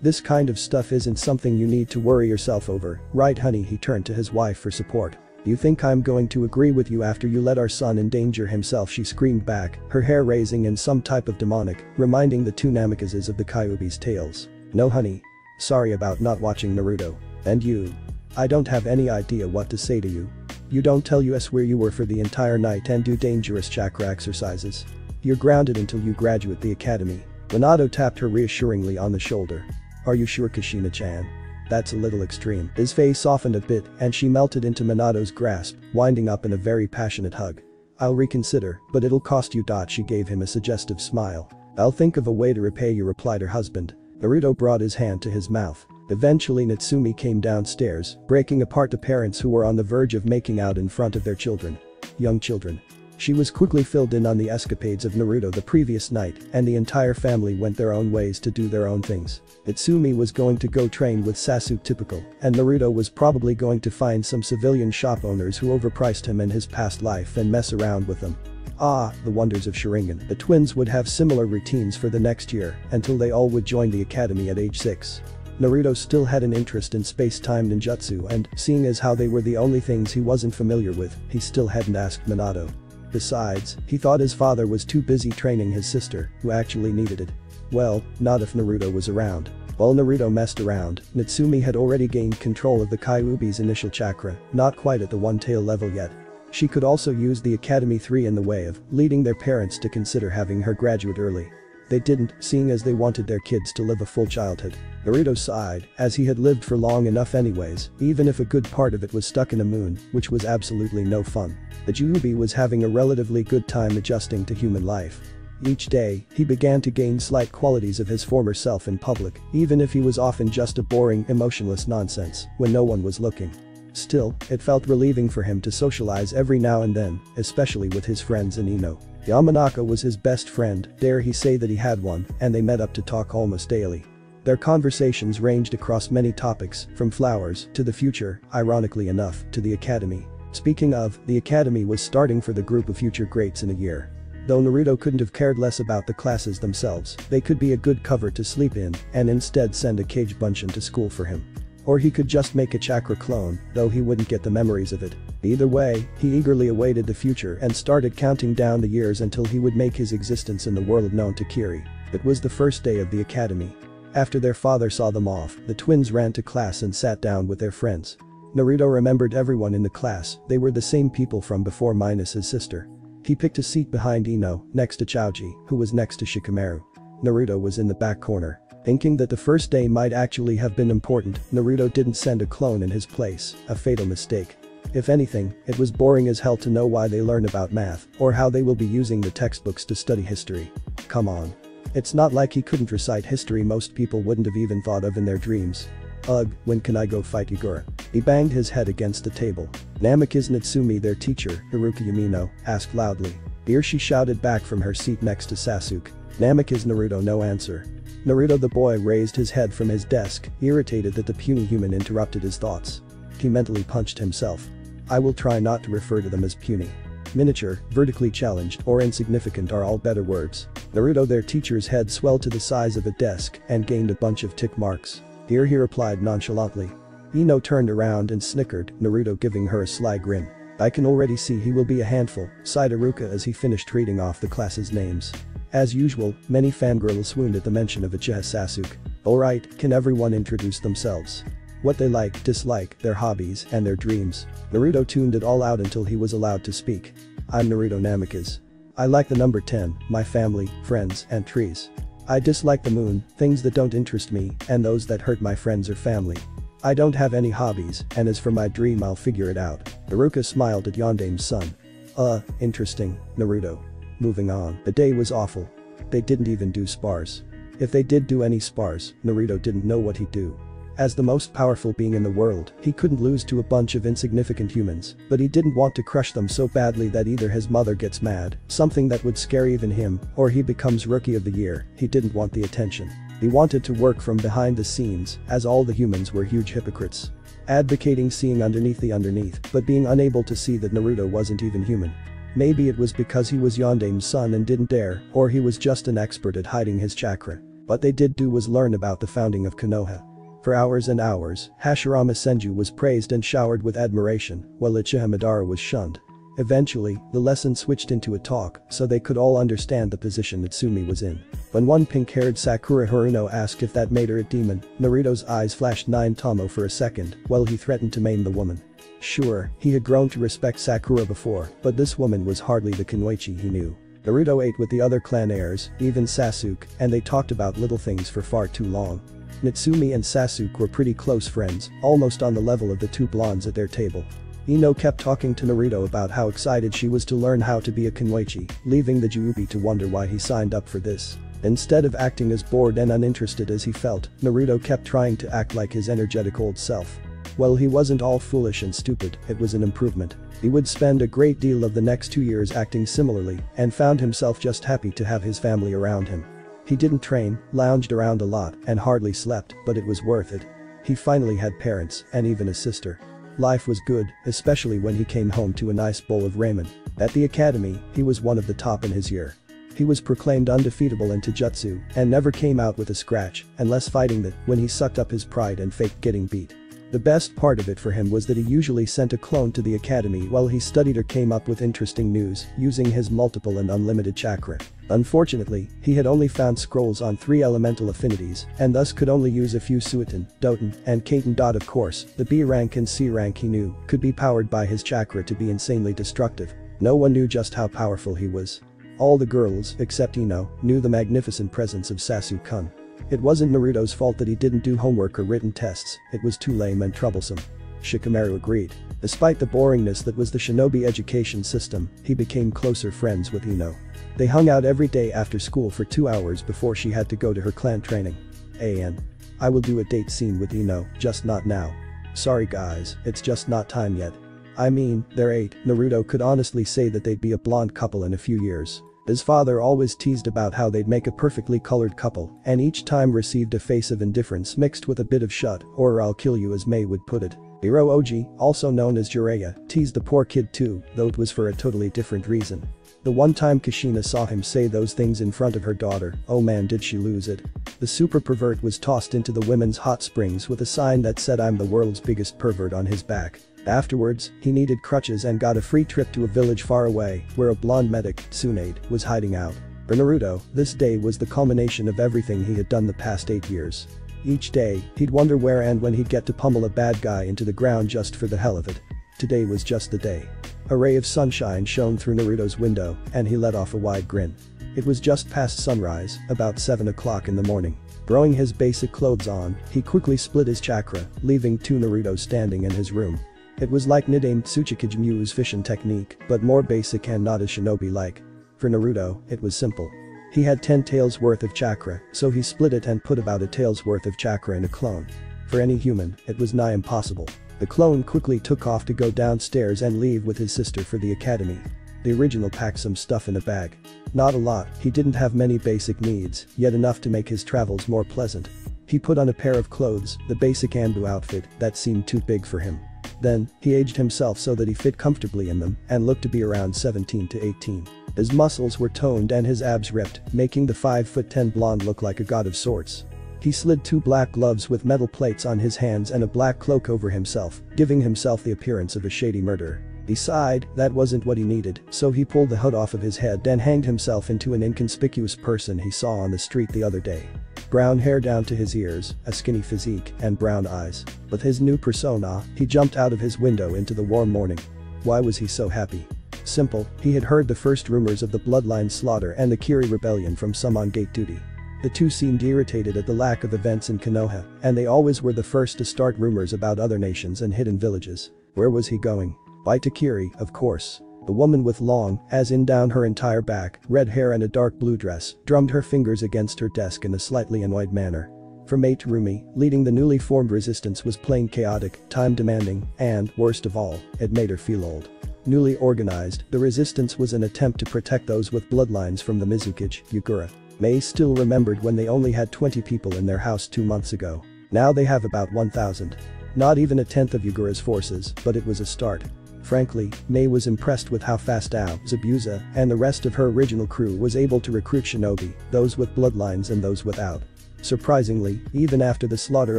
This kind of stuff isn't something you need to worry yourself over, right honey he turned to his wife for support. You think I'm going to agree with you after you let our son endanger himself she screamed back, her hair raising in some type of demonic, reminding the two Namikazes of the Kyuubi's tails. No honey. Sorry about not watching Naruto. And you. I don't have any idea what to say to you. You don't tell us where you were for the entire night and do dangerous chakra exercises. You're grounded until you graduate the academy. Minato tapped her reassuringly on the shoulder. Are you sure Kushina-chan? That's a little extreme. His face softened a bit and she melted into Minato's grasp, winding up in a very passionate hug. I'll reconsider, but it'll cost you. Dot. She gave him a suggestive smile. I'll think of a way to repay you replied her husband. Naruto brought his hand to his mouth. Eventually Natsumi came downstairs, breaking apart the parents who were on the verge of making out in front of their children. Young children. She was quickly filled in on the escapades of Naruto the previous night and the entire family went their own ways to do their own things. Natsumi was going to go train with Sasuke typical and Naruto was probably going to find some civilian shop owners who overpriced him in his past life and mess around with them. Ah, the wonders of Sharingan. The twins would have similar routines for the next year until they all would join the academy at age 6. Naruto still had an interest in space-time ninjutsu and, seeing as how they were the only things he wasn't familiar with, he still hadn't asked Minato. Besides, he thought his father was too busy training his sister, who actually needed it. Well, not if Naruto was around. While Naruto messed around, Natsumi had already gained control of the Kyuubi's initial chakra, not quite at the one-tail level yet. She could also use the Academy 3 in the way of leading their parents to consider having her graduate early. They didn't, seeing as they wanted their kids to live a full childhood. Naruto sighed, as he had lived for long enough anyways, even if a good part of it was stuck in a moon, which was absolutely no fun. The Kyuubi was having a relatively good time adjusting to human life. Each day, he began to gain slight qualities of his former self in public, even if he was often just a boring, emotionless nonsense, when no one was looking. Still, it felt relieving for him to socialize every now and then, especially with his friends in Ino. Yamanaka was his best friend, dare he say that he had one, and they met up to talk almost daily. Their conversations ranged across many topics, from flowers to the future, ironically enough, to the academy. Speaking of, the academy was starting for the group of future greats in a year. Though Naruto couldn't have cared less about the classes themselves, they could be a good cover to sleep in and instead send a Kage Bunshin to school for him. Or he could just make a chakra clone, though he wouldn't get the memories of it. Either way, he eagerly awaited the future and started counting down the years until he would make his existence in the world known to Kiri. It was the first day of the academy. After their father saw them off, the twins ran to class and sat down with their friends. Naruto remembered everyone in the class, they were the same people from before minus his sister. He picked a seat behind Ino, next to Choji, who was next to Shikamaru. Naruto was in the back corner. Thinking that the first day might actually have been important, Naruto didn't send a clone in his place, a fatal mistake. If anything, it was boring as hell to know why they learn about math, or how they will be using the textbooks to study history. Come on. It's not like he couldn't recite history most people wouldn't have even thought of in their dreams. Ugh, when can I go fight Igor? He banged his head against the table. Namikaze Natsumi their teacher, Iruka Umino, asked loudly. Here she shouted back from her seat next to Sasuke. Namikaze Naruto no answer. Naruto the boy raised his head from his desk, irritated that the puny human interrupted his thoughts. He mentally punched himself. I will try not to refer to them as puny. Miniature, vertically challenged, or insignificant are all better words. Naruto their teacher's head swelled to the size of a desk and gained a bunch of tick marks. Here he replied nonchalantly. Ino turned around and snickered, Naruto giving her a sly grin. I can already see he will be a handful, sighed Iruka as he finished reading off the class's names. As usual, many fangirls swooned at the mention of Uchiha Sasuke. Alright, can everyone introduce themselves? What they like, dislike, their hobbies, and their dreams. Naruto tuned it all out until he was allowed to speak. I'm Naruto Namikaze. I like the number 10, my family, friends, and trees. I dislike the moon, things that don't interest me, and those that hurt my friends or family. I don't have any hobbies, and as for my dream I'll figure it out. Iruka smiled at Yondaime's son. Uh, interesting, Naruto. Moving on, the day was awful. They didn't even do spars. If they did do any spars, Naruto didn't know what he'd do. As the most powerful being in the world, he couldn't lose to a bunch of insignificant humans, but he didn't want to crush them so badly that either his mother gets mad, something that would scare even him, or he becomes rookie of the year, he didn't want the attention. He wanted to work from behind the scenes, as all the humans were huge hypocrites. Advocating seeing underneath the underneath, but being unable to see that Naruto wasn't even human. Maybe it was because he was Yondaime's son and didn't dare, or he was just an expert at hiding his chakra. What they did do was learn about the founding of Konoha. For hours and hours, Hashirama Senju was praised and showered with admiration, while Uchiha Madara was shunned. Eventually, the lesson switched into a talk so they could all understand the position Natsumi was in. When one pink-haired Sakura Haruno asked if that made her a demon, Naruto's eyes flashed nine tomoe for a second while he threatened to maim the woman. Sure, he had grown to respect Sakura before, but this woman was hardly the Kunoichi he knew. Naruto ate with the other clan heirs, even Sasuke, and they talked about little things for far too long. Natsumi and Sasuke were pretty close friends, almost on the level of the two blondes at their table. Ino kept talking to Naruto about how excited she was to learn how to be a Kunoichi, leaving the Kyuubi to wonder why he signed up for this. Instead of acting as bored and uninterested as he felt, Naruto kept trying to act like his energetic old self. Well he wasn't all foolish and stupid, it was an improvement. He would spend a great deal of the next two years acting similarly and found himself just happy to have his family around him. He didn't train, lounged around a lot, and hardly slept, but it was worth it. He finally had parents, and even a sister. Life was good, especially when he came home to a nice bowl of ramen. At the academy, he was one of the top in his year. He was proclaimed undefeatable in Taijutsu and never came out with a scratch, unless fighting that when he sucked up his pride and faked getting beat. The best part of it for him was that he usually sent a clone to the academy while he studied or came up with interesting news using his multiple and unlimited chakra. Unfortunately, he had only found scrolls on three elemental affinities and thus could only use a few Suiton, Doton, and Katon. Of course, the B rank and C rank he knew could be powered by his chakra to be insanely destructive. No one knew just how powerful he was. All the girls, except Ino, knew the magnificent presence of Sasuke-kun. It wasn't Naruto's fault that he didn't do homework or written tests, it was too lame and troublesome. Shikamaru agreed. Despite the boringness that was the shinobi education system, he became closer friends with Ino. They hung out every day after school for two hours before she had to go to her clan training. AN. I will do a date scene with Ino, just not now. Sorry guys, it's just not time yet. I mean, they're 8, Naruto could honestly say that they'd be a blonde couple in a few years. His father always teased about how they'd make a perfectly colored couple and each time received a face of indifference mixed with a bit of shut or I'll kill you as May would put it. Iroha, also known as Jiraiya, teased the poor kid too, though it was for a totally different reason. The one time Kushina saw him say those things in front of her daughter, oh man did she lose it. The super pervert was tossed into the women's hot springs with a sign that said I'm the world's biggest pervert on his back. Afterwards, he needed crutches and got a free trip to a village far away where a blonde medic, Tsunade, was hiding out. For Naruto, this day was the culmination of everything he had done the past 8 years. Each day, he'd wonder where and when he'd get to pummel a bad guy into the ground just for the hell of it. Today was just the day. A ray of sunshine shone through Naruto's window, and he let off a wide grin. It was just past sunrise, about 7 o'clock in the morning. Throwing his basic clothes on, he quickly split his chakra, leaving two Naruto standing in his room. It was like Nidaime Tsuchikage fission technique, but more basic and not as shinobi-like. For Naruto, it was simple. He had 10 tails worth of chakra, so he split it and put about a tail's worth of chakra in a clone. For any human, it was nigh impossible. The clone quickly took off to go downstairs and leave with his sister for the academy. The original packed some stuff in a bag. Not a lot, he didn't have many basic needs, yet enough to make his travels more pleasant. He put on a pair of clothes, the basic Anbu outfit, that seemed too big for him. Then, he aged himself so that he fit comfortably in them and looked to be around 17 to 18. His muscles were toned and his abs ripped, making the 5 foot 10 blonde look like a god of sorts. He slid two black gloves with metal plates on his hands and a black cloak over himself, giving himself the appearance of a shady murderer. He sighed, that wasn't what he needed, so he pulled the hood off of his head and hanged himself into an inconspicuous person he saw on the street the other day. Brown hair down to his ears, a skinny physique, and brown eyes. With his new persona, he jumped out of his window into the warm morning. Why was he so happy? Simple, he had heard the first rumors of the bloodline slaughter and the Kiri rebellion from some on gate duty. The two seemed irritated at the lack of events in Konoha, and they always were the first to start rumors about other nations and hidden villages. Where was he going? By Takiri, of course. The woman with long, as in down her entire back, red hair and a dark blue dress, drummed her fingers against her desk in a slightly annoyed manner. For Mei Terumi, leading the newly formed resistance was plain chaotic, time demanding, and, worst of all, it made her feel old. Newly organized, the resistance was an attempt to protect those with bloodlines from the Mizukage, Yagura. Mei still remembered when they only had 20 people in their house two months ago. Now they have about 1,000. Not even a tenth of Yagura's forces, but it was a start. Frankly, Mei was impressed with how fast Ao, Zabuza, and the rest of her original crew was able to recruit shinobi, those with bloodlines and those without. Surprisingly, even after the slaughter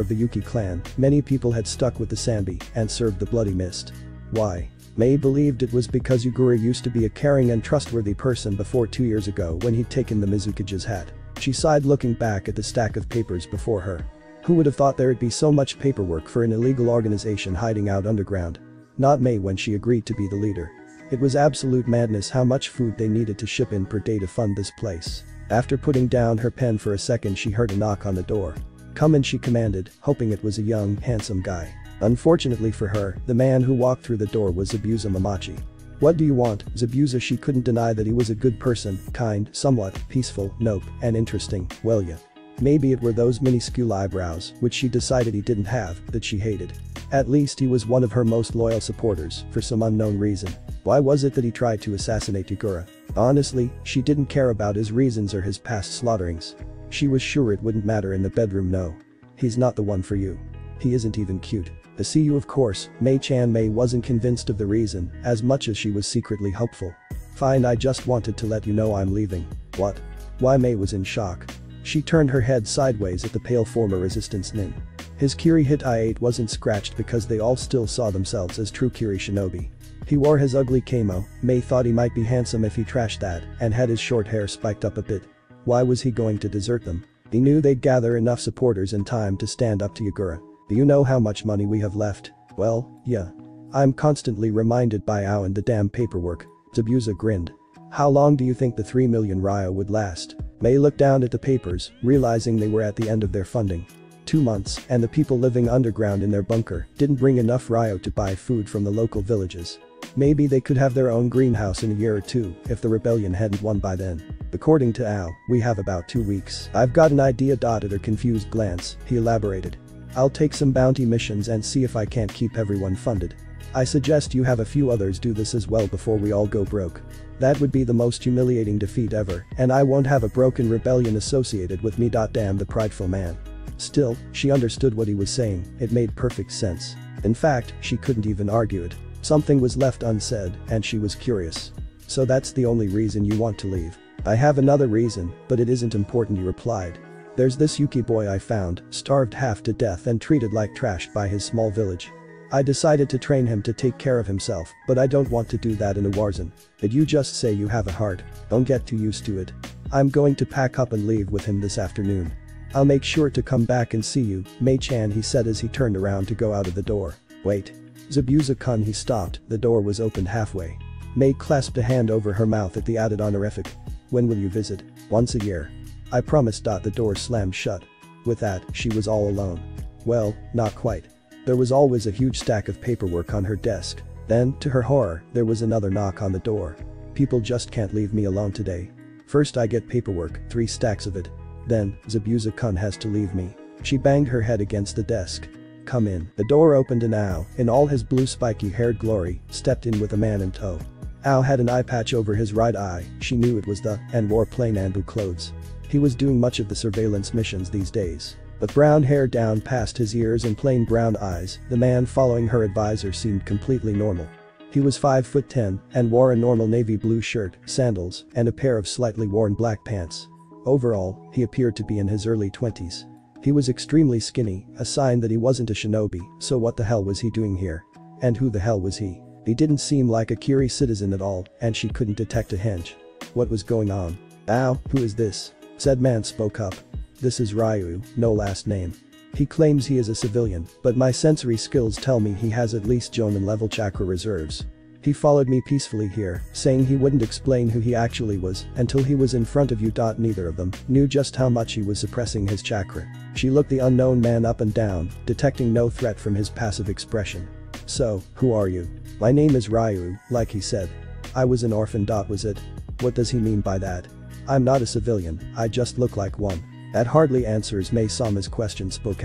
of the Yuki clan, many people had stuck with the Sanbi and served the Bloody Mist. Why? Mei believed it was because Yagura used to be a caring and trustworthy person before two years ago when he'd taken the Mizukage's hat. She sighed looking back at the stack of papers before her. Who would have thought there'd be so much paperwork for an illegal organization hiding out underground? Not Mei when she agreed to be the leader. It was absolute madness how much food they needed to ship in per day to fund this place. After putting down her pen for a second she heard a knock on the door. Come in she commanded, hoping it was a young, handsome guy. Unfortunately for her, the man who walked through the door was Zabuza Momochi. What do you want, Zabuza she couldn't deny that he was a good person, kind, somewhat, peaceful, nope, and interesting, well yeah. Maybe it were those minuscule eyebrows, which she decided he didn't have, that she hated. At least he was one of her most loyal supporters, for some unknown reason. Why was it that he tried to assassinate Yagura? Honestly, she didn't care about his reasons or his past slaughterings. She was sure it wouldn't matter in the bedroom no. He's not the one for you. He isn't even cute. The CU of course, Mei Chan Mei wasn't convinced of the reason, as much as she was secretly hopeful. Fine I just wanted to let you know I'm leaving. What? Why Mei was in shock. She turned her head sideways at the pale former resistance nin. His Kiri hitai-ate wasn't scratched because they all still saw themselves as true Kiri shinobi. He wore his ugly kamo, Mei thought he might be handsome if he trashed that, and had his short hair spiked up a bit. Why was he going to desert them? He knew they'd gather enough supporters in time to stand up to Yagura. Do you know how much money we have left? Well, yeah. I'm constantly reminded by Ao and the damn paperwork. Zabuza grinned. How long do you think the 3 million Ryo would last? Mei looked down at the papers, realizing they were at the end of their funding two months, and the people living underground in their bunker didn't bring enough Ryo to buy food from the local villages. Maybe they could have their own greenhouse in a year or two if the rebellion hadn't won by then. According to Ao, we have about two weeks. I've got an idea dotted a confused glance, he elaborated. I'll take some bounty missions and see if I can't keep everyone funded. I suggest you have a few others do this as well before we all go broke. That would be the most humiliating defeat ever, and I won't have a broken rebellion associated with me. Damn the prideful man. Still, she understood what he was saying, it made perfect sense. In fact, she couldn't even argue it. Something was left unsaid, and she was curious. So that's the only reason you want to leave. I have another reason, but it isn't important he replied. There's this Yuki boy I found, starved half to death and treated like trash by his small village. I decided to train him to take care of himself, but I don't want to do that in a warzone. Did you just say you have a heart? Don't get too used to it. I'm going to pack up and leave with him this afternoon. I'll make sure to come back and see you, Mei-chan he said as he turned around to go out of the door. Wait. Zabuza-kun he stopped, the door was opened halfway. Mei clasped a hand over her mouth at the added honorific. When will you visit? Once a year. I promised. The door slammed shut. With that, she was all alone. Well, not quite. There was always a huge stack of paperwork on her desk. Then, to her horror, there was another knock on the door. People just can't leave me alone today. First I get paperwork, three stacks of it, then, Zabuza-kun has to leave me. She banged her head against the desk. Come in. The door opened and Ao, in all his blue spiky haired glory, stepped in with a man in tow. Ao had an eye patch over his right eye, she knew it was the, and wore plain Anbu clothes. He was doing much of the surveillance missions these days. With brown hair down past his ears and plain brown eyes, the man following her advisor seemed completely normal. He was 5 foot 10 and wore a normal navy blue shirt, sandals, and a pair of slightly worn black pants. Overall, he appeared to be in his early 20s. He was extremely skinny, a sign that he wasn't a shinobi, so what the hell was he doing here? And who the hell was he? He didn't seem like a Kiri citizen at all, and she couldn't detect a hinge. What was going on? Ao, who is this? Said man spoke up. This is Ryu, no last name. He claims he is a civilian, but my sensory skills tell me he has at least Jonin level chakra reserves. He followed me peacefully here, saying he wouldn't explain who he actually was until he was in front of you. Neither of them knew just how much he was suppressing his chakra. She looked the unknown man up and down, detecting no threat from his passive expression. So, who are you? My name is Ryu, like he said. I was an orphan. Dot was it? What does he mean by that? I'm not a civilian, I just look like one. That hardly answers Mei Sama's question spoke.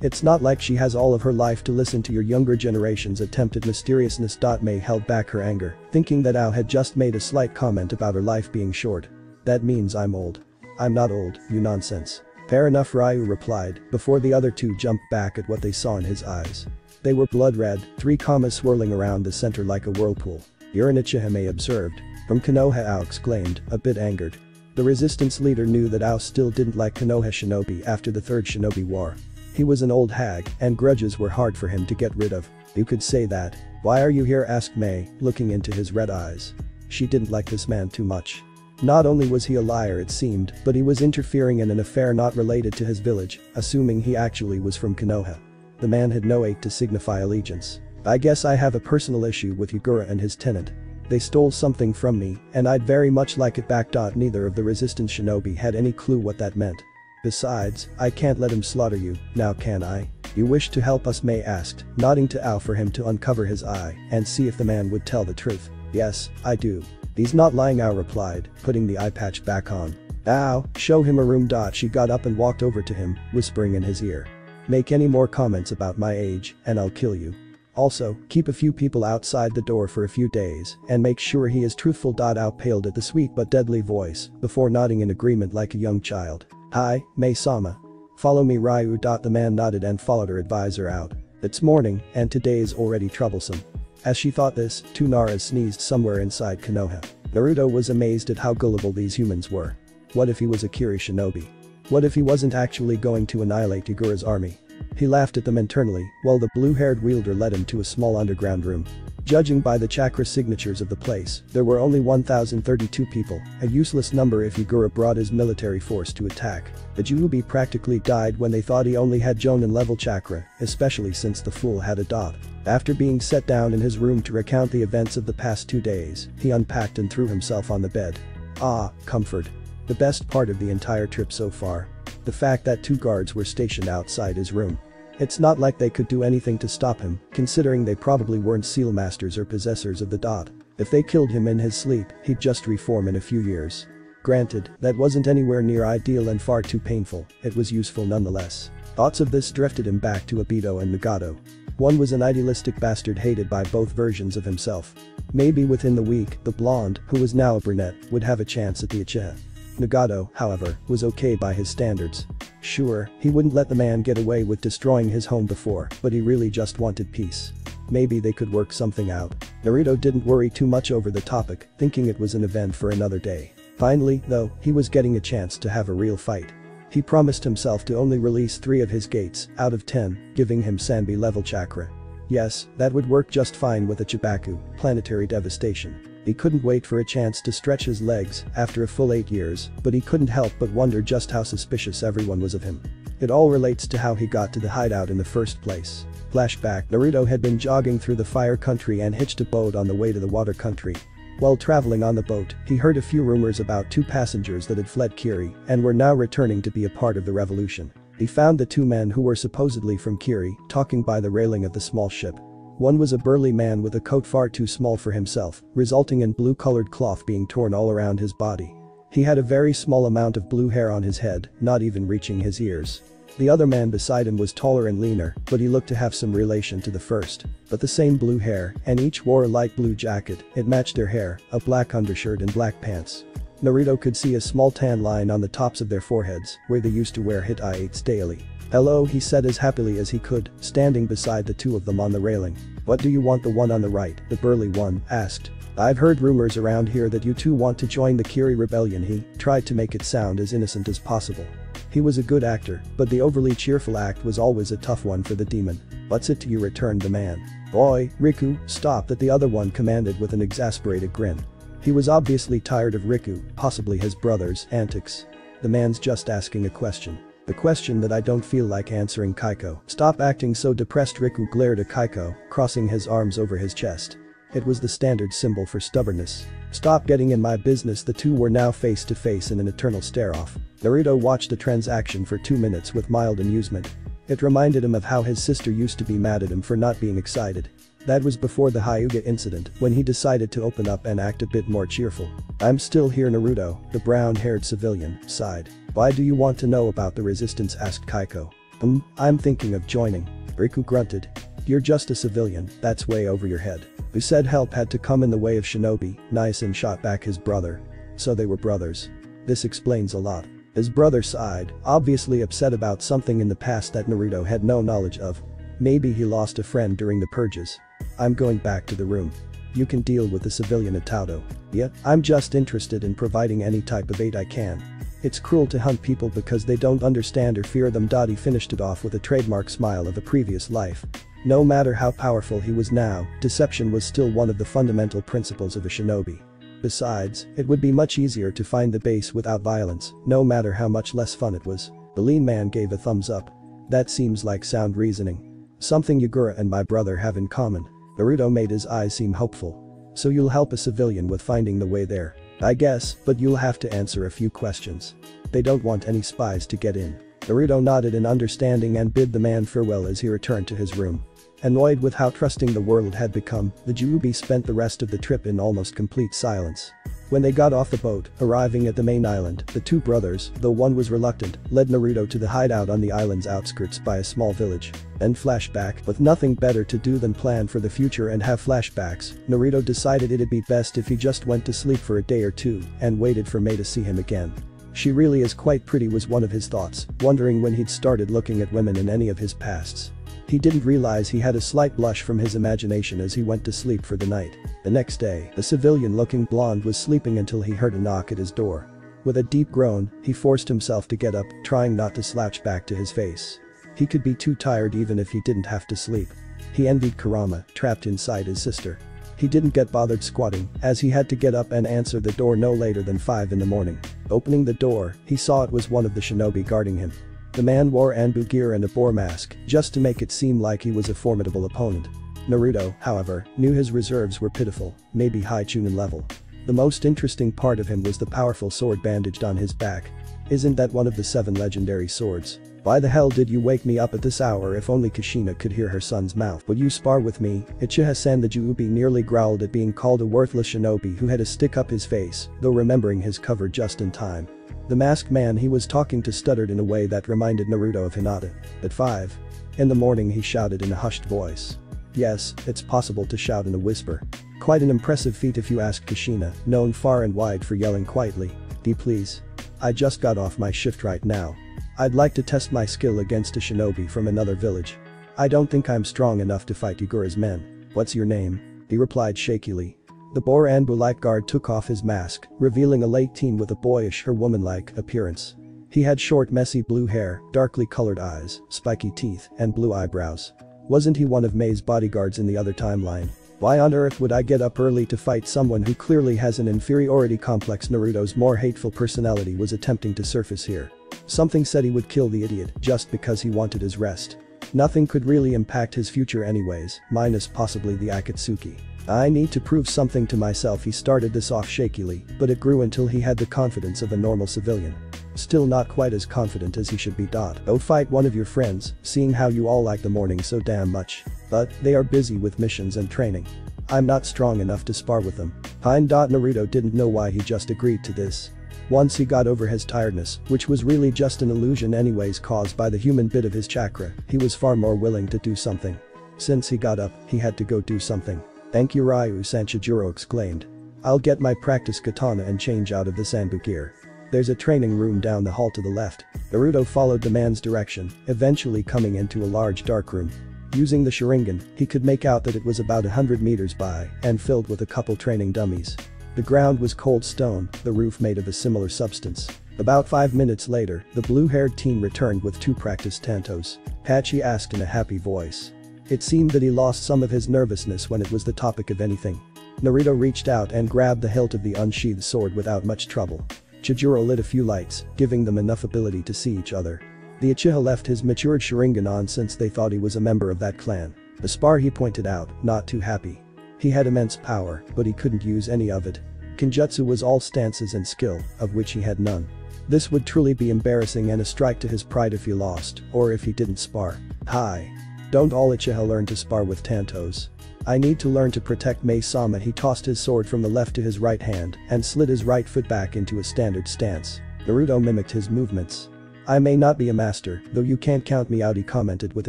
It's not like she has all of her life to listen to your younger generation's attempt at mysteriousness. Mei held back her anger, thinking that Ao had just made a slight comment about her life being short. That means I'm old. I'm not old, you nonsense. Fair enough Ryu replied, before the other two jumped back at what they saw in his eyes. They were blood red, three commas swirling around the center like a whirlpool. You're observed. From Konoha Ao exclaimed, a bit angered. The resistance leader knew that Ao still didn't like Konoha shinobi after the third shinobi war. He was an old hag, and grudges were hard for him to get rid of. You could say that. Why are you here asked Mei, looking into his red eyes. She didn't like this man too much. Not only was he a liar it seemed, but he was interfering in an affair not related to his village, assuming he actually was from Konoha. The man had no ache to signify allegiance. I guess I have a personal issue with Yagura and his tenant. They stole something from me, and I'd very much like it back. Neither of the resistance shinobi had any clue what that meant. Besides, I can't let him slaughter you, now can I? You wish to help us Mei asked, nodding to Ao for him to uncover his eye and see if the man would tell the truth. Yes, I do. He's not lying Ao replied, putting the eye patch back on. Ao, show him a room. She got up and walked over to him, whispering in his ear. Make any more comments about my age, and I'll kill you. Also, keep a few people outside the door for a few days and make sure he is truthful. Ao paled at the sweet but deadly voice before nodding in agreement like a young child. Hi, Mei-sama. Follow me Ryu. The man nodded and followed her advisor out. It's morning and today is already troublesome. As she thought this, two Naras sneezed somewhere inside Konoha. Naruto was amazed at how gullible these humans were. What if he was a Kiri shinobi? What if he wasn't actually going to annihilate Yagura's army? He laughed at them internally, while the blue-haired wielder led him to a small underground room. Judging by the chakra signatures of the place, there were only 1,032 people, a useless number if Yagura brought his military force to attack. The Juubi practically died when they thought he only had Jonin level chakra, especially since the fool had a dot. After being set down in his room to recount the events of the past two days, he unpacked and threw himself on the bed. Ah, comfort. The best part of the entire trip so far. The fact that two guards were stationed outside his room. It's not like they could do anything to stop him, considering they probably weren't seal masters or possessors of the dot. If they killed him in his sleep, he'd just reform in a few years. Granted, that wasn't anywhere near ideal and far too painful, it was useful nonetheless. Thoughts of this drifted him back to Obito and Nagato. One was an idealistic bastard hated by both versions of himself. Maybe within the week, the blonde, who was now a brunette, would have a chance at the Uchiha. Nagato, however, was okay by his standards. Sure, he wouldn't let the man get away with destroying his home before, but he really just wanted peace. Maybe they could work something out. Naruto didn't worry too much over the topic, thinking it was an event for another day. Finally, though, he was getting a chance to have a real fight. He promised himself to only release 3 of his gates, out of 10, giving him Sanbi level chakra. Yes, that would work just fine with a Chibaku, planetary devastation. He couldn't wait for a chance to stretch his legs after a full 8 years, but he couldn't help but wonder just how suspicious everyone was of him. It all relates to how he got to the hideout in the first place. Flashback Naruto had been jogging through the fire country and hitched a boat on the way to the water country. While traveling on the boat, he heard a few rumors about two passengers that had fled Kiri and were now returning to be a part of the revolution. He found the two men who were supposedly from Kiri talking by the railing of the small ship. One was a burly man with a coat far too small for himself, resulting in blue-colored cloth being torn all around his body. He had a very small amount of blue hair on his head, not even reaching his ears. The other man beside him was taller and leaner, but he looked to have some relation to the first. But the same blue hair, and each wore a light blue jacket, it matched their hair, a black undershirt and black pants. Naruto could see a small tan line on the tops of their foreheads, where they used to wear hit-eye daily. Hello he said as happily as he could, standing beside the two of them on the railing. What do you want the one on the right, the burly one, asked. I've heard rumors around here that you two want to join the Kiri rebellion he tried to make it sound as innocent as possible. He was a good actor, but the overly cheerful act was always a tough one for the demon. What's it to you returned the man. Boy, Riku, stop that the other one commanded with an exasperated grin. He was obviously tired of Riku, possibly his brother's, antics. The man's just asking a question. The question that I don't feel like answering Kaiko. Stop acting so depressed Riku glared at Kaiko, crossing his arms over his chest. It was the standard symbol for stubbornness. Stop getting in my business the two were now face to face in an eternal stare-off. Naruto watched the transaction for two minutes with mild amusement. It reminded him of how his sister used to be mad at him for not being excited. That was before the Hyuga incident when he decided to open up and act a bit more cheerful. I'm still here Naruto, the brown-haired civilian, sighed. Why do you want to know about the resistance asked Kaiko. Um, I'm thinking of joining. Riku grunted. You're just a civilian, that's way over your head. Who said help had to come in the way of shinobi, Nison shot back his brother. So they were brothers. This explains a lot. His brother sighed, obviously upset about something in the past that Naruto had no knowledge of. Maybe he lost a friend during the purges. I'm going back to the room. You can deal with the civilian Itaudo. Yeah, I'm just interested in providing any type of aid I can. It's cruel to hunt people because they don't understand or fear them. Dottie finished it off with a trademark smile of a previous life. No matter how powerful he was now, deception was still one of the fundamental principles of a shinobi. Besides, it would be much easier to find the base without violence, no matter how much less fun it was. The lean man gave a thumbs up. That seems like sound reasoning. Something Yagura and my brother have in common. Naruto made his eyes seem hopeful. So you'll help a civilian with finding the way there. I guess, but you'll have to answer a few questions. They don't want any spies to get in. Naruto nodded in understanding and bid the man farewell as he returned to his room. Annoyed with how trusting the world had become, the Juubi spent the rest of the trip in almost complete silence. When they got off the boat, arriving at the main island, the two brothers, though one was reluctant, led Naruto to the hideout on the island's outskirts by a small village. Then flashback, with nothing better to do than plan for the future and have flashbacks, Naruto decided it'd be best if he just went to sleep for a day or two and waited for Mei to see him again. She really is quite pretty was one of his thoughts, wondering when he'd started looking at women in any of his pasts. He didn't realize he had a slight blush from his imagination as he went to sleep for the night. The next day, the civilian-looking blonde was sleeping until he heard a knock at his door. With a deep groan, he forced himself to get up, trying not to slouch back to his face. He could be too tired even if he didn't have to sleep. He envied Kurama, trapped inside his sister. He didn't get bothered squatting, as he had to get up and answer the door no later than 5 in the morning. Opening the door, he saw it was one of the shinobi guarding him. The man wore Anbu gear and a boar mask, just to make it seem like he was a formidable opponent. Naruto, however, knew his reserves were pitiful, maybe high Chunin level. The most interesting part of him was the powerful sword bandaged on his back. Isn't that one of the seven legendary swords? Why the hell did you wake me up at this hour if only Kushina could hear her son's mouth? Will you spar with me? Uchiha-san the Juubi nearly growled at being called a worthless shinobi who had a stick up his face, though remembering his cover just in time. The masked man he was talking to stuttered in a way that reminded Naruto of Hinata. At 5. In the morning he shouted in a hushed voice. Yes, it's possible to shout in a whisper. Quite an impressive feat if you ask Kushina, known far and wide for yelling quietly. D please. I just got off my shift right now. I'd like to test my skill against a shinobi from another village. I don't think I'm strong enough to fight Yagura's men. What's your name? He replied shakily, the Boar Anbu guard took off his mask, revealing a late teen with a boyish or woman-like appearance. He had short messy blue hair, darkly colored eyes, spiky teeth, and blue eyebrows. Wasn't he one of Mei's bodyguards in the other timeline? Why on earth would I get up early to fight someone who clearly has an inferiority complex Naruto's more hateful personality was attempting to surface here. Something said he would kill the idiot just because he wanted his rest. Nothing could really impact his future anyways, minus possibly the Akatsuki. I need to prove something to myself he started this off shakily, but it grew until he had the confidence of a normal civilian. Still not quite as confident as he should be. Go oh, fight one of your friends, seeing how you all like the morning so damn much. But, they are busy with missions and training. I'm not strong enough to spar with them. Pine. Naruto didn't know why he just agreed to this. Once he got over his tiredness, which was really just an illusion anyways caused by the human bit of his chakra, he was far more willing to do something. Since he got up, he had to go do something. Thank you Ryu Sanchijuro exclaimed. I'll get my practice katana and change out of this gear. There's a training room down the hall to the left. Naruto followed the man's direction, eventually coming into a large dark room. Using the Sharingan, he could make out that it was about a hundred meters by and filled with a couple training dummies. The ground was cold stone, the roof made of a similar substance. About five minutes later, the blue-haired teen returned with two practice tantos. Hachi asked in a happy voice. It seemed that he lost some of his nervousness when it was the topic of anything. Naruto reached out and grabbed the hilt of the unsheathed sword without much trouble. Chojuro lit a few lights, giving them enough ability to see each other. The Uchiha left his matured Sharingan on since they thought he was a member of that clan. The spar he pointed out, not too happy. He had immense power, but he couldn't use any of it. Kenjutsu was all stances and skill, of which he had none. This would truly be embarrassing and a strike to his pride if he lost, or if he didn't spar. Hi. Don't all Uchiha learn to spar with Tantos. I need to learn to protect Mei-sama he tossed his sword from the left to his right hand and slid his right foot back into a standard stance. Naruto mimicked his movements. I may not be a master, though you can't count me out he commented with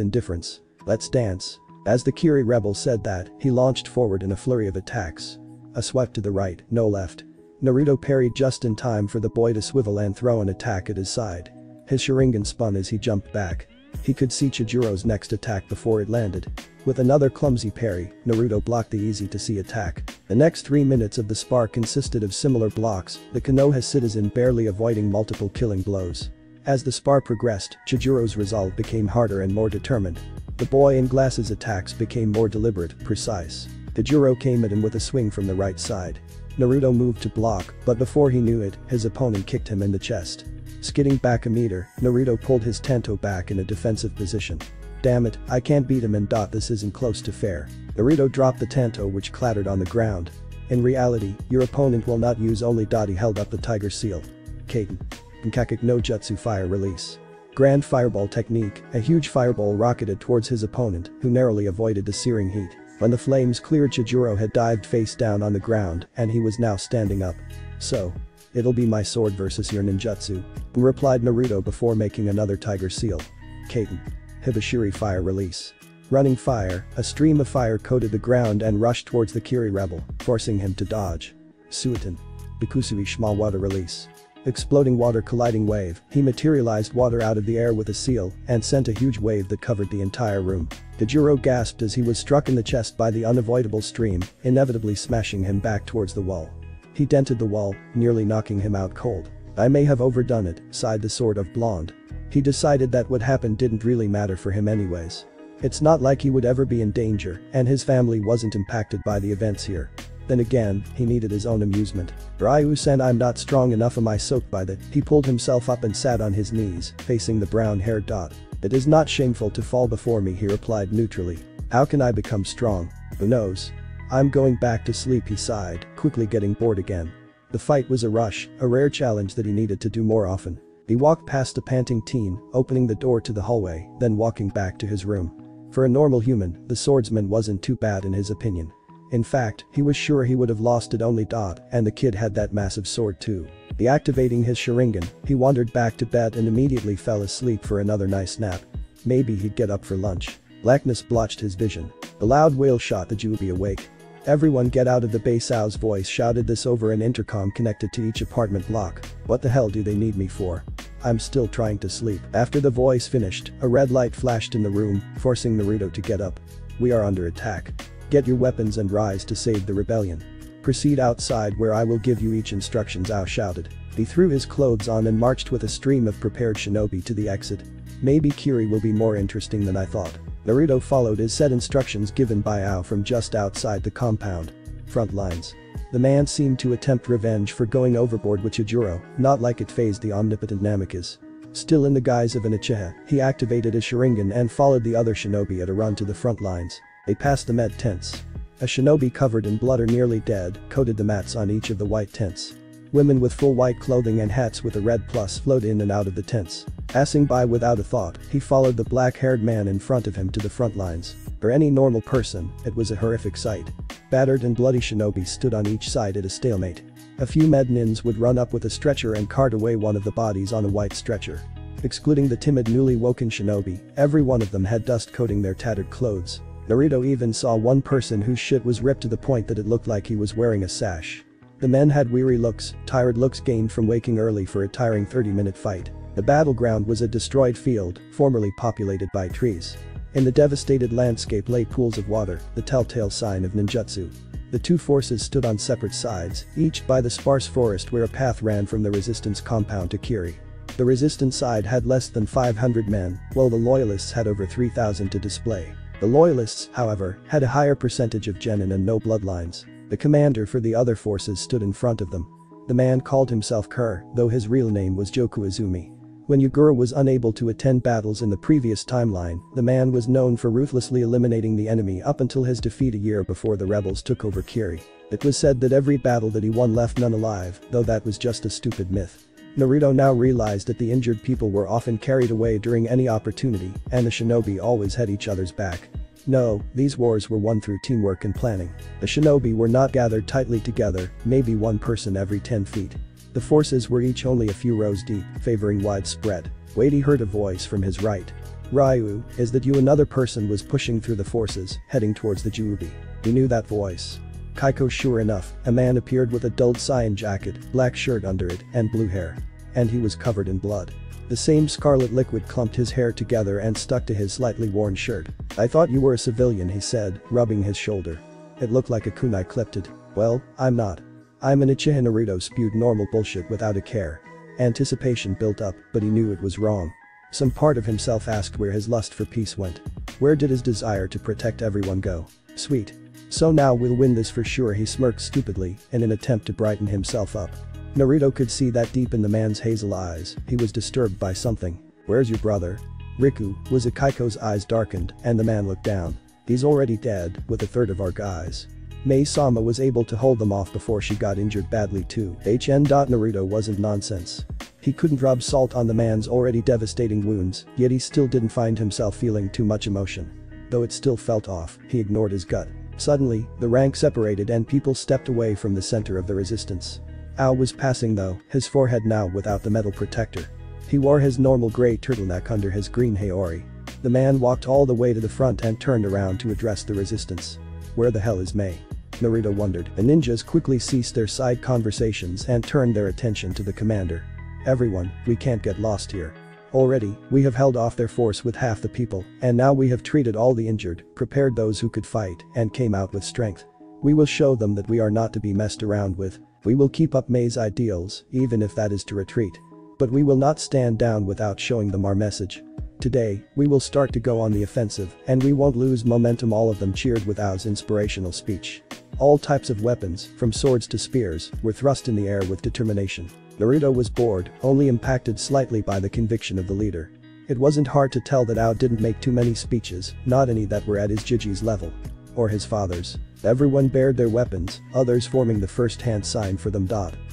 indifference. Let's dance. As the Kiri rebel said that, he launched forward in a flurry of attacks. A swipe to the right, no left. Naruto parried just in time for the boy to swivel and throw an attack at his side. His Sharingan spun as he jumped back. He could see Chojuro's next attack before it landed. With another clumsy parry, Naruto blocked the easy-to-see attack. The next three minutes of the spar consisted of similar blocks, the Konoha citizen barely avoiding multiple killing blows. As the spar progressed, Chojuro's resolve became harder and more determined. The boy in glasses attacks became more deliberate, precise. Chojuro came at him with a swing from the right side. Naruto moved to block, but before he knew it, his opponent kicked him in the chest. Skidding back a meter, Naruto pulled his Tanto back in a defensive position. Damn it, I can't beat him and dot this isn't close to fair. Naruto dropped the Tanto which clattered on the ground. In reality, your opponent will not use only dot he held up the Tiger Seal. Katon. Nkakek no Jutsu Fire Release. Grand Fireball Technique, a huge fireball rocketed towards his opponent, who narrowly avoided the searing heat. When the flames cleared Chojuro had dived face down on the ground and he was now standing up. So. It'll be my sword versus your ninjutsu. Replied Naruto before making another Tiger Seal. Katon. Hibashiri Fire Release. Running fire, a stream of fire coated the ground and rushed towards the Kiri rebel, forcing him to dodge. Suiton. Bikusui Small Water Release. Exploding water colliding wave, he materialized water out of the air with a seal and sent a huge wave that covered the entire room. Chojuro gasped as he was struck in the chest by the unavoidable stream, inevitably smashing him back towards the wall. He dented the wall, nearly knocking him out cold. I may have overdone it, sighed the sword of blonde. He decided that what happened didn't really matter for him anyways. It's not like he would ever be in danger, and his family wasn't impacted by the events here. Then again, he needed his own amusement. Ryu said I'm not strong enough am I soaked by that, he pulled himself up and sat on his knees, facing the brown-haired dot. It is not shameful to fall before me he replied neutrally. How can I become strong? Who knows? I'm going back to sleep he sighed, quickly getting bored again. The fight was a rush, a rare challenge that he needed to do more often. He walked past the panting teen, opening the door to the hallway, then walking back to his room. For a normal human, the swordsman wasn't too bad in his opinion. In fact, he was sure he would have lost it only dot and the kid had that massive sword too. Deactivating his Sharingan, he wandered back to bed and immediately fell asleep for another nice nap. Maybe he'd get up for lunch. Blackness blotched his vision. A loud wail shot the Juubi awake. Everyone get out of the base Ao's voice shouted this over an intercom connected to each apartment block. What the hell do they need me for? I'm still trying to sleep. After the voice finished, a red light flashed in the room, forcing Naruto to get up. We are under attack. Get your weapons and rise to save the rebellion. Proceed outside where I will give you each instructions Ao shouted. He threw his clothes on and marched with a stream of prepared shinobi to the exit. Maybe Kiri will be more interesting than I thought. Naruto followed his set instructions given by Ao from just outside the compound. Front lines. The man seemed to attempt revenge for going overboard with Chojuro, not like it phased the omnipotent Namikaze. Still in the guise of an Uchiha, he activated his Sharingan and followed the other shinobi at a run to the front lines. They passed the med tents. A shinobi covered in blood or nearly dead coated the mats on each of the white tents. Women with full white clothing and hats with a red plus flowed in and out of the tents. Passing by without a thought, he followed the black-haired man in front of him to the front lines. For any normal person, it was a horrific sight. Battered and bloody shinobi stood on each side at a stalemate. A few mednins would run up with a stretcher and cart away one of the bodies on a white stretcher. Excluding the timid newly woken shinobi, every one of them had dust coating their tattered clothes. Naruto even saw one person whose shit was ripped to the point that it looked like he was wearing a sash. The men had weary looks, tired looks gained from waking early for a tiring 30-minute fight. The battleground was a destroyed field, formerly populated by trees. In the devastated landscape lay pools of water, the telltale sign of ninjutsu. The two forces stood on separate sides, each by the sparse forest where a path ran from the resistance compound to Kiri. The resistance side had less than 500 men, while the loyalists had over 3,000 to display. The loyalists, however, had a higher percentage of genin and no bloodlines. The commander for the other forces stood in front of them. The man called himself Kerr, though his real name was Joku Izumi. When Yagura was unable to attend battles in the previous timeline, the man was known for ruthlessly eliminating the enemy up until his defeat a year before the rebels took over Kiri. It was said that every battle that he won left none alive, though that was just a stupid myth. Naruto now realized that the injured people were often carried away during any opportunity, and the shinobi always had each other's back. No, these wars were won through teamwork and planning. The shinobi were not gathered tightly together, maybe one person every 10 feet. The forces were each only a few rows deep, favoring widespread. Wade heard a voice from his right. Ryu, is that you another person was pushing through the forces, heading towards the Juubi. He knew that voice. Kaiko sure enough, a man appeared with a dulled cyan jacket, black shirt under it, and blue hair. And he was covered in blood. The same scarlet liquid clumped his hair together and stuck to his slightly worn shirt. I thought you were a civilian he said, rubbing his shoulder. It looked like a kunai clipped it. Well, I'm not. I'm an Uchiha Naruto spewed normal bullshit without a care. Anticipation built up, but he knew it was wrong. Some part of himself asked where his lust for peace went. Where did his desire to protect everyone go? Sweet. So now we'll win this for sure he smirked stupidly in an attempt to brighten himself up. Naruto could see that deep in the man's hazel eyes, he was disturbed by something. Where's your brother? Riku, was it Kaiko's eyes darkened and the man looked down. He's already dead, with a third of our guys. Mei-sama was able to hold them off before she got injured badly too. HN. Naruto wasn't nonsense. He couldn't rub salt on the man's already devastating wounds, yet he still didn't find himself feeling too much emotion. Though it still felt off, he ignored his gut. Suddenly, the rank separated and people stepped away from the center of the resistance. Ao was passing though, his forehead now without the metal protector. He wore his normal grey turtleneck under his green haori. The man walked all the way to the front and turned around to address the resistance. Where the hell is Mei? Naruto wondered. The ninjas quickly ceased their side conversations and turned their attention to the commander. Everyone, we can't get lost here. Already, we have held off their force with half the people, and now we have treated all the injured, prepared those who could fight, and came out with strength. We will show them that we are not to be messed around with. We will keep up Mei's ideals, even if that is to retreat. But we will not stand down without showing them our message. Today, we will start to go on the offensive, and we won't lose momentum all of them cheered with Ao's inspirational speech. All types of weapons, from swords to spears, were thrust in the air with determination. Naruto was bored, only impacted slightly by the conviction of the leader. It wasn't hard to tell that Ao didn't make too many speeches, not any that were at his Jiji's level. Or his father's. Everyone bared their weapons, others forming the first-hand sign for them.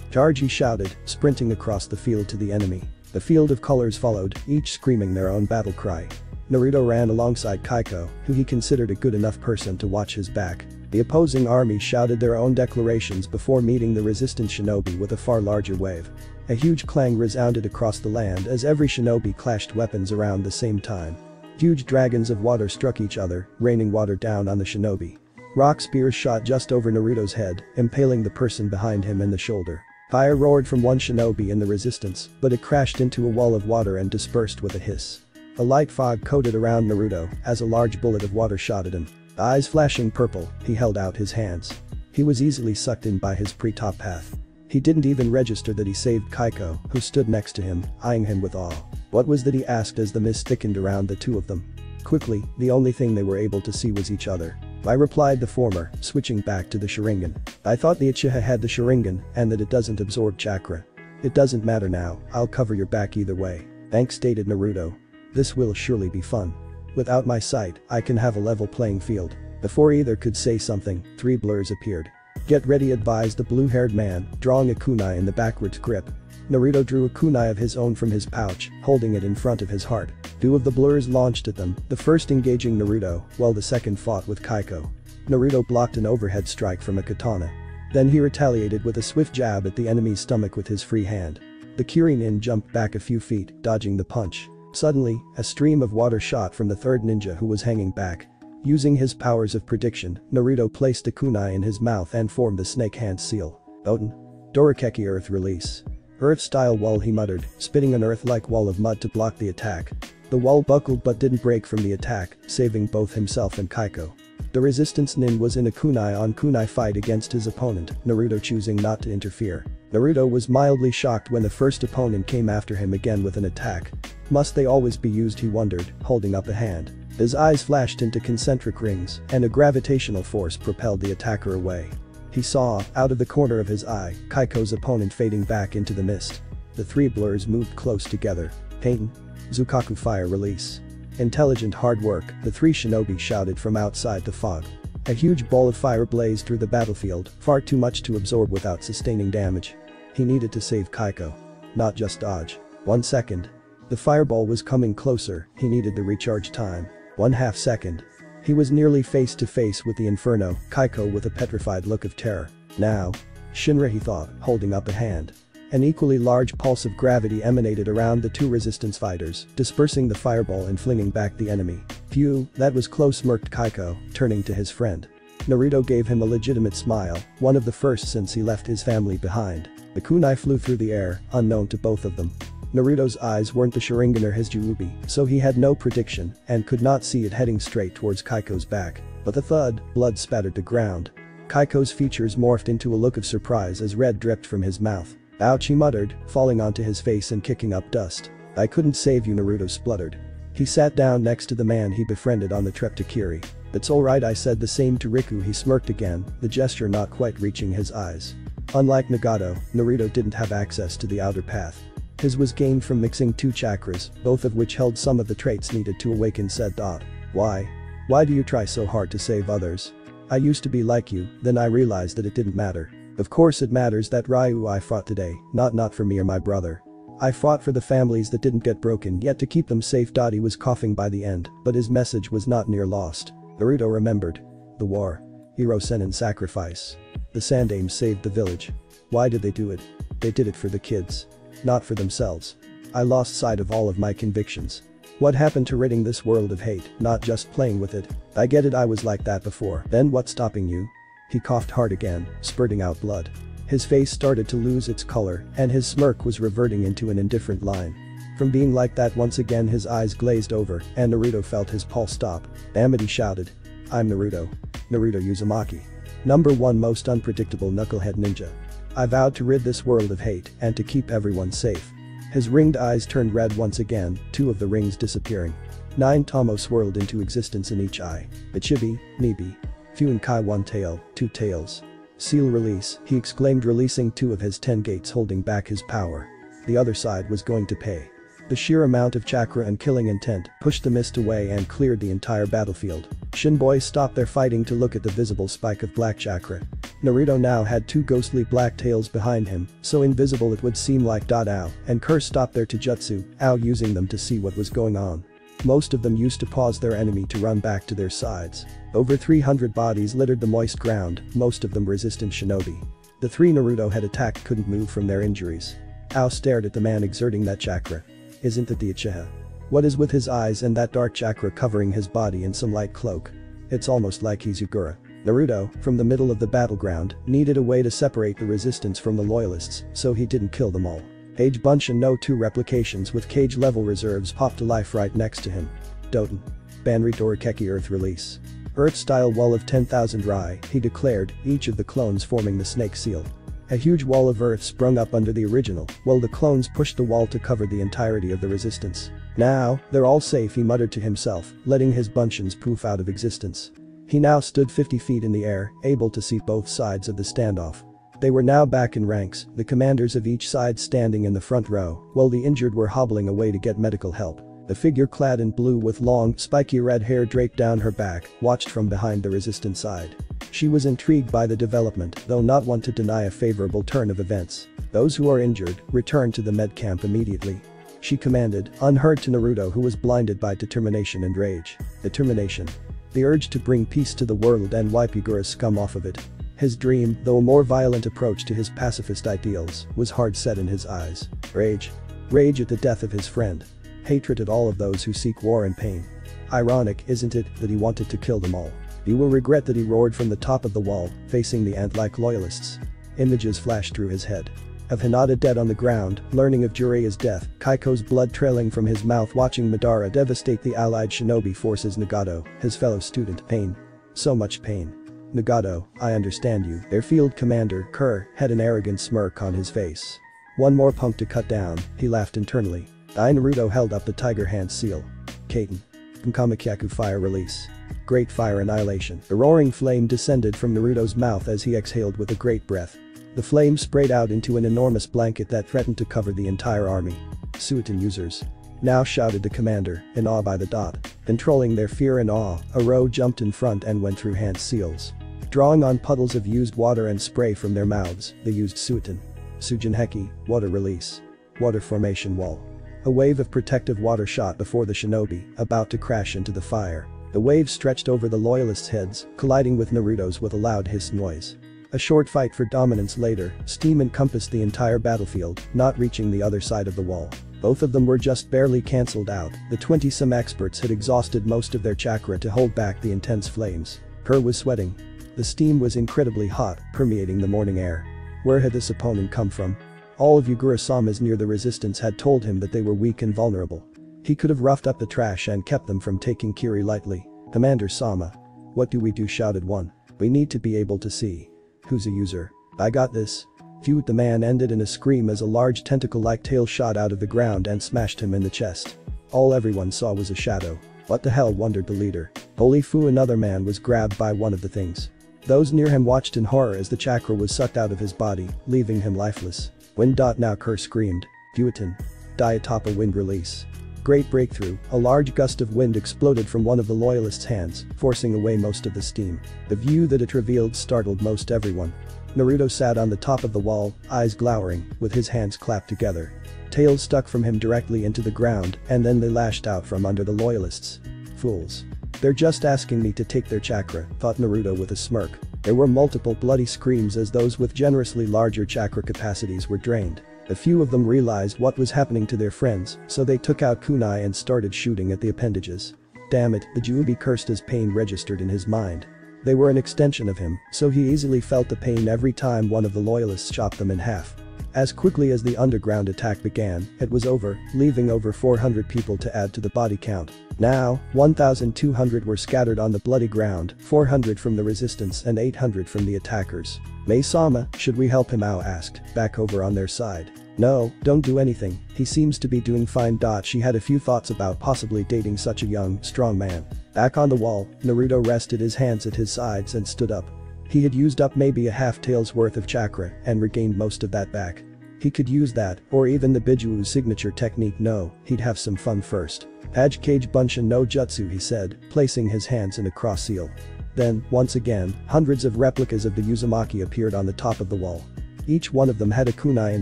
Charge he shouted, sprinting across the field to the enemy. The field of colors followed, each screaming their own battle cry. Naruto ran alongside Kaiko, who he considered a good enough person to watch his back. The opposing army shouted their own declarations before meeting the resistant shinobi with a far larger wave. A huge clang resounded across the land as every shinobi clashed weapons around the same time. Huge dragons of water struck each other, raining water down on the shinobi. Rock spears shot just over Naruto's head, impaling the person behind him in the shoulder. Fire roared from one shinobi in the resistance, but it crashed into a wall of water and dispersed with a hiss. A light fog coated around Naruto as a large bullet of water shot at him. Eyes flashing purple, he held out his hands. He was easily sucked in by his Preta Path. He didn't even register that he saved Kaiko, who stood next to him, eyeing him with awe. What was that he asked as the mist thickened around the two of them. Quickly, the only thing they were able to see was each other. I replied the former, switching back to the Sharingan. I thought the Uchiha had the Sharingan and that it doesn't absorb chakra. It doesn't matter now, I'll cover your back either way. Thanks stated Naruto. This will surely be fun. Without my sight, I can have a level playing field. Before either could say something, three blurs appeared. Get ready advised the blue-haired man, drawing a kunai in the backwards grip. Naruto drew a kunai of his own from his pouch, holding it in front of his heart. Two of the blurs launched at them, the first engaging Naruto, while the second fought with Kaiko. Naruto blocked an overhead strike from a katana. Then he retaliated with a swift jab at the enemy's stomach with his free hand. The Kirin jumped back a few feet, dodging the punch. Suddenly, a stream of water shot from the third ninja who was hanging back. Using his powers of prediction, Naruto placed a kunai in his mouth and formed the snake hand seal. Oten. Dorakeki Earth Release. Earth-style wall he muttered, spitting an earth-like wall of mud to block the attack. The wall buckled but didn't break from the attack, saving both himself and Kaiko. The resistance Nin was in a kunai on kunai fight against his opponent, Naruto choosing not to interfere. Naruto was mildly shocked when the first opponent came after him again with an attack. Must they always be used he wondered, holding up a hand. His eyes flashed into concentric rings, and a gravitational force propelled the attacker away. He saw, out of the corner of his eye, Kaiko's opponent fading back into the mist. The three blurs moved close together. Pain, Zukaku fire release. Intelligent hard work, the three shinobi shouted from outside the fog. A huge ball of fire blazed through the battlefield, far too much to absorb without sustaining damage. He needed to save Kaiko. Not just dodge. One second. The fireball was coming closer, he needed the recharge time. One half second. He was nearly face to face with the inferno, Kaiko with a petrified look of terror. Now. Shinra he thought, holding up a hand. An equally large pulse of gravity emanated around the two resistance fighters, dispersing the fireball and flinging back the enemy. Phew, that was close smirked Kaiko, turning to his friend. Naruto gave him a legitimate smile, one of the first since he left his family behind. The kunai flew through the air, unknown to both of them. Naruto's eyes weren't the Sharingan or his Juubi, so he had no prediction and could not see it heading straight towards Kaiko's back. But the thud, blood spattered the ground. Kaiko's features morphed into a look of surprise as red dripped from his mouth. Ouch he muttered, falling onto his face and kicking up dust. I couldn't save you Naruto spluttered. He sat down next to the man he befriended on the trip to Kiri. That's alright I said the same to Riku he smirked again, the gesture not quite reaching his eyes. Unlike Nagato, Naruto didn't have access to the outer path. His was gained from mixing two chakras, both of which held some of the traits needed to awaken said dot. Why? Why do you try so hard to save others? I used to be like you, then I realized that it didn't matter. Of course it matters that Ryu I fought today, not not for me or my brother. I fought for the families that didn't get broken yet to keep them safe. He was coughing by the end, but his message was not near lost. Naruto remembered. The war. Hirosenin sacrifice. The Sandaime saved the village. Why did they do it? They did it for the kids. Not for themselves. I lost sight of all of my convictions. What happened to ridding this world of hate, not just playing with it? I get it I was like that before. Then what's stopping you? He coughed hard again, spurting out blood. His face started to lose its color, and his smirk was reverting into an indifferent line. From being like that once again his eyes glazed over, and Naruto felt his pulse stop. Amity shouted. I'm Naruto. Naruto Uzumaki. Number 1 most unpredictable knucklehead ninja. I vowed to rid this world of hate and to keep everyone safe. His ringed eyes turned red once again, two of the rings disappearing. Nine tomoe swirled into existence in each eye. Ichibi, Nibi, Fuinkai one tail, two tails. Seal release, he exclaimed releasing two of his ten gates holding back his power. The other side was going to pay. The sheer amount of chakra and killing intent pushed the mist away and cleared the entire battlefield. Shinobi stopped their fighting to look at the visible spike of black chakra. Naruto now had two ghostly black tails behind him, so invisible it would seem like Dot and Kerr stopped their Taijutsu, Ao using them to see what was going on. Most of them used to pause their enemy to run back to their sides. Over 300 bodies littered the moist ground, most of them resistant shinobi. The three Naruto had attacked couldn't move from their injuries. Ao stared at the man exerting that chakra. Isn't it the Uchiha? What is with his eyes and that dark chakra covering his body in some light cloak? It's almost like he's Yagura. Naruto, from the middle of the battleground, needed a way to separate the resistance from the loyalists, so he didn't kill them all. Kage Bunshin no 2 replications with cage level reserves popped to life right next to him. Doten. Banri Dorakeki Earth release. Earth-style wall of 10,000 Rai, he declared, each of the clones forming the snake seal. A huge wall of earth sprung up under the original, while the clones pushed the wall to cover the entirety of the resistance. Now, they're all safe he muttered to himself, letting his bunshins poof out of existence. He now stood 50 feet in the air, able to see both sides of the standoff. They were now back in ranks, the commanders of each side standing in the front row, while the injured were hobbling away to get medical help. The figure clad in blue with long, spiky red hair draped down her back, watched from behind the resistance side. She was intrigued by the development, though not one to deny a favorable turn of events. Those who are injured, return to the med camp immediately. She commanded, unheard to Naruto who was blinded by determination and rage. Determination. The urge to bring peace to the world and wipe Yagura's scum off of it. His dream, though a more violent approach to his pacifist ideals, was hard set in his eyes. Rage. Rage at the death of his friend. Hatred at all of those who seek war and pain. Ironic, isn't it, that he wanted to kill them all. He will regret that he roared from the top of the wall, facing the ant-like loyalists. images flashed through his head. Of Hinata dead on the ground, learning of Jiraiya's death, Kaiko's blood trailing from his mouth watching Madara devastate the allied shinobi forces Nagato, his fellow student, pain. So much pain. Nagato, I understand you, their field commander, Kerr, had an arrogant smirk on his face. One more punk to cut down, he laughed internally. I Naruto held up the tiger hand seal. Kaiten. Kamakyaku fire release. Great fire annihilation. A roaring flame descended from Naruto's mouth as he exhaled with a great breath. The flame sprayed out into an enormous blanket that threatened to cover the entire army. Suiton users. Now shouted the commander, in awe by the dot. Controlling their fear and awe, a row jumped in front and went through hand seals. Drawing on puddles of used water and spray from their mouths, they used Suiton. Suijinheki, water release. Water formation wall. A wave of protective water shot before the shinobi, about to crash into the fire. The wave stretched over the loyalists' heads, colliding with Naruto's with a loud hiss noise. A short fight for dominance later, steam encompassed the entire battlefield, not reaching the other side of the wall. Both of them were just barely cancelled out, the 20-some experts had exhausted most of their chakra to hold back the intense flames. Kerr was sweating. The steam was incredibly hot, permeating the morning air. Where had this opponent come from? All of Yagura-sama's near the resistance had told him that they were weak and vulnerable. He could have roughed up the trash and kept them from taking Kiri lightly. Commander Sama. What do we do shouted one. We need to be able to see. Who's a user? I got this. Feud the man ended in a scream as a large tentacle-like tail shot out of the ground and smashed him in the chest. All everyone saw was a shadow. What the hell wondered the leader. Holy fu another man was grabbed by one of the things. Those near him watched in horror as the chakra was sucked out of his body, leaving him lifeless. Wind. Now Kerr screamed. Futon. Die atop a wind release. Great breakthrough, a large gust of wind exploded from one of the loyalists' hands, forcing away most of the steam. The view that it revealed startled most everyone. Naruto sat on the top of the wall, eyes glowering, with his hands clapped together. Tails stuck from him directly into the ground, and then they lashed out from under the loyalists. Fools. They're just asking me to take their chakra, thought Naruto with a smirk. There were multiple bloody screams as those with generously larger chakra capacities were drained. A few of them realized what was happening to their friends, so they took out kunai and started shooting at the appendages. Damn it, the Juubi cursed as pain registered in his mind. They were an extension of him, so he easily felt the pain every time one of the loyalists chopped them in half. As quickly as the underground attack began, it was over, leaving over 400 people to add to the body count. Now, 1,200 were scattered on the bloody ground, 400 from the resistance and 800 from the attackers. Mei-sama, should we help him out asked, back over on their side. No, don't do anything, he seems to be doing fine. Dot, she had a few thoughts about possibly dating such a young, strong man. Back on the wall, Naruto rested his hands at his sides and stood up. He had used up maybe a half tail's worth of chakra and regained most of that back. He could use that, or even the Bijuu's signature technique no, he'd have some fun first. Haj Kage Bunshin no Jutsu he said, placing his hands in a cross seal. Then, once again, hundreds of replicas of the Uzumaki appeared on the top of the wall. Each one of them had a kunai in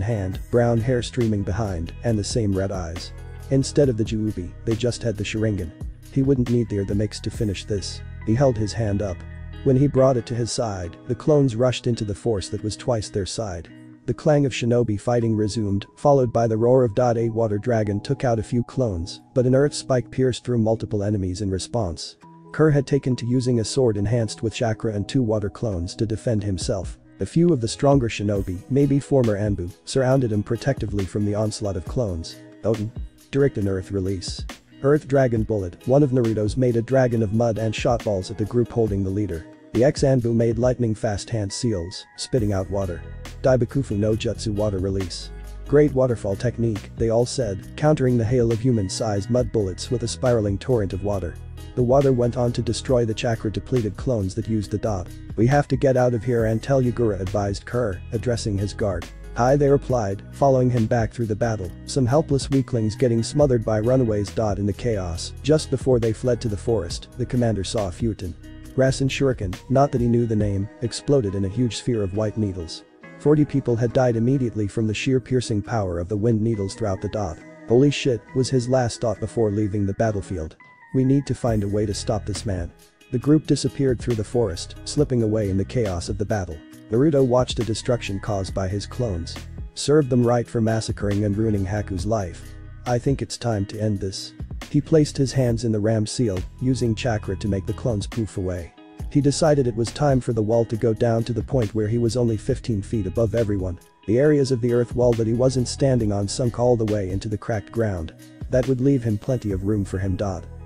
hand, brown hair streaming behind, and the same red eyes. Instead of the Juubi, they just had the Sharingan. He wouldn't need the or the mix to finish this. He held his hand up. When he brought it to his side, the clones rushed into the force that was twice their side. The clang of shinobi fighting resumed, followed by the roar of A Water Dragon took out a few clones, but an earth spike pierced through multiple enemies in response. Kerr had taken to using a sword enhanced with chakra and two water clones to defend himself. A few of the stronger shinobi, maybe former Anbu, surrounded him protectively from the onslaught of clones. Oden. Direct an earth release. Earth Dragon Bullet, one of Naruto's made a dragon of mud and shot balls at the group holding the leader. The ex-Anbu made lightning-fast hand seals, spitting out water. Daibakufu no Jutsu water release. Great waterfall technique, they all said, countering the hail of human-sized mud bullets with a spiraling torrent of water. The water went on to destroy the chakra-depleted clones that used the dot. We have to get out of here and tell Yagura advised Kerr, addressing his guard. Hi they replied, following him back through the battle, some helpless weaklings getting smothered by runaways. In the chaos, just before they fled to the forest, the commander saw Futon. Rasen Shuriken, not that he knew the name, exploded in a huge sphere of white needles. 40 people had died immediately from the sheer piercing power of the wind needles throughout the dot. Holy shit, was his last thought before leaving the battlefield. We need to find a way to stop this man. The group disappeared through the forest, slipping away in the chaos of the battle. Naruto watched the destruction caused by his clones. Served them right for massacring and ruining Haku's life. I think it's time to end this. He placed his hands in the ram seal, using chakra to make the clones poof away. He decided it was time for the wall to go down to the point where he was only 15 feet above everyone. The areas of the earth wall that he wasn't standing on sunk all the way into the cracked ground. That would leave him plenty of room for him.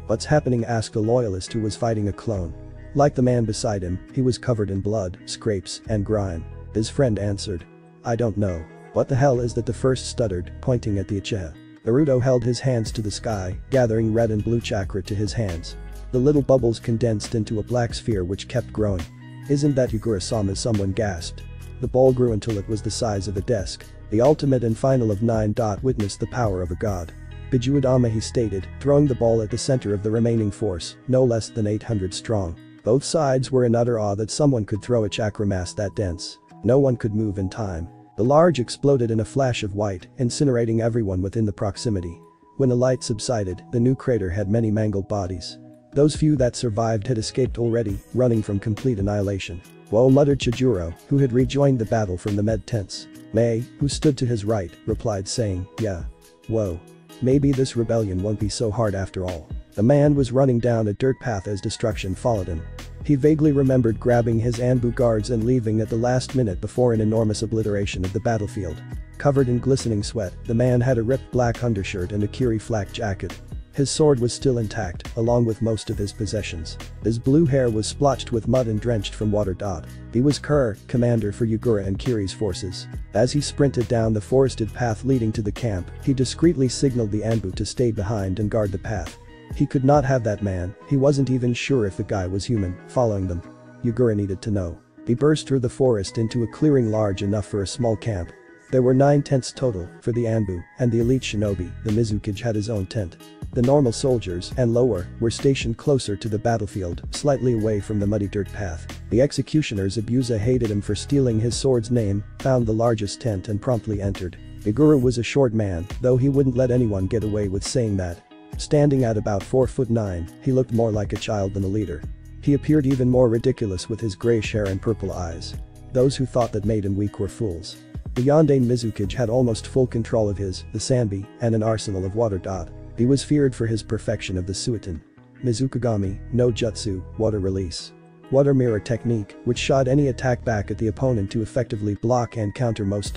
What's happening asked a loyalist who was fighting a clone. Like the man beside him, he was covered in blood, scrapes, and grime. His friend answered. I don't know. What the hell is that the first stuttered, pointing at the Uchiha. Naruto held his hands to the sky, gathering red and blue chakra to his hands. The little bubbles condensed into a black sphere which kept growing. Isn't that Yagura-sama someone gasped. The ball grew until it was the size of a desk. The ultimate and final of 9. dot Witnessed the power of a god. Bijudama he stated, throwing the ball at the center of the remaining force, no less than 800 strong. Both sides were in utter awe that someone could throw a chakra mass that dense. No one could move in time. The large exploded in a flash of white, incinerating everyone within the proximity. When the light subsided, the new crater had many mangled bodies. Those few that survived had escaped already, running from complete annihilation. Whoa muttered Chojuro, who had rejoined the battle from the med tents. Mei, who stood to his right, replied saying, yeah. Whoa. Maybe this rebellion won't be so hard after all. The man was running down a dirt path as destruction followed him. He vaguely remembered grabbing his Anbu guards and leaving at the last minute before an enormous obliteration of the battlefield. Covered in glistening sweat, the man had a ripped black undershirt and a Kiri flak jacket. His sword was still intact, along with most of his possessions. His blue hair was splotched with mud and drenched from water. Dot. He was Kerr, commander for Yagura and Kiri's forces. As he sprinted down the forested path leading to the camp, he discreetly signaled the Anbu to stay behind and guard the path. He could not have that man, he wasn't even sure if the guy was human, following them. Yagura needed to know. He burst through the forest into a clearing large enough for a small camp. There were nine tents total, for the Anbu, and the elite shinobi, the Mizukage had his own tent. The normal soldiers, and lower, were stationed closer to the battlefield, slightly away from the muddy dirt path. The executioners Abusa hated him for stealing his sword's name, found the largest tent and promptly entered. Yagura was a short man, though he wouldn't let anyone get away with saying that. Standing at about 4 foot 9, he looked more like a child than a leader. He appeared even more ridiculous with his grayish hair and purple eyes. Those who thought that made him weak were fools. The Yondaime Mizukage had almost full control of his, the Sanbi, and an arsenal of water. He was feared for his perfection of the Suiton. Mizukagami, no jutsu, water release. Water mirror technique, which shot any attack back at the opponent to effectively block and counter most.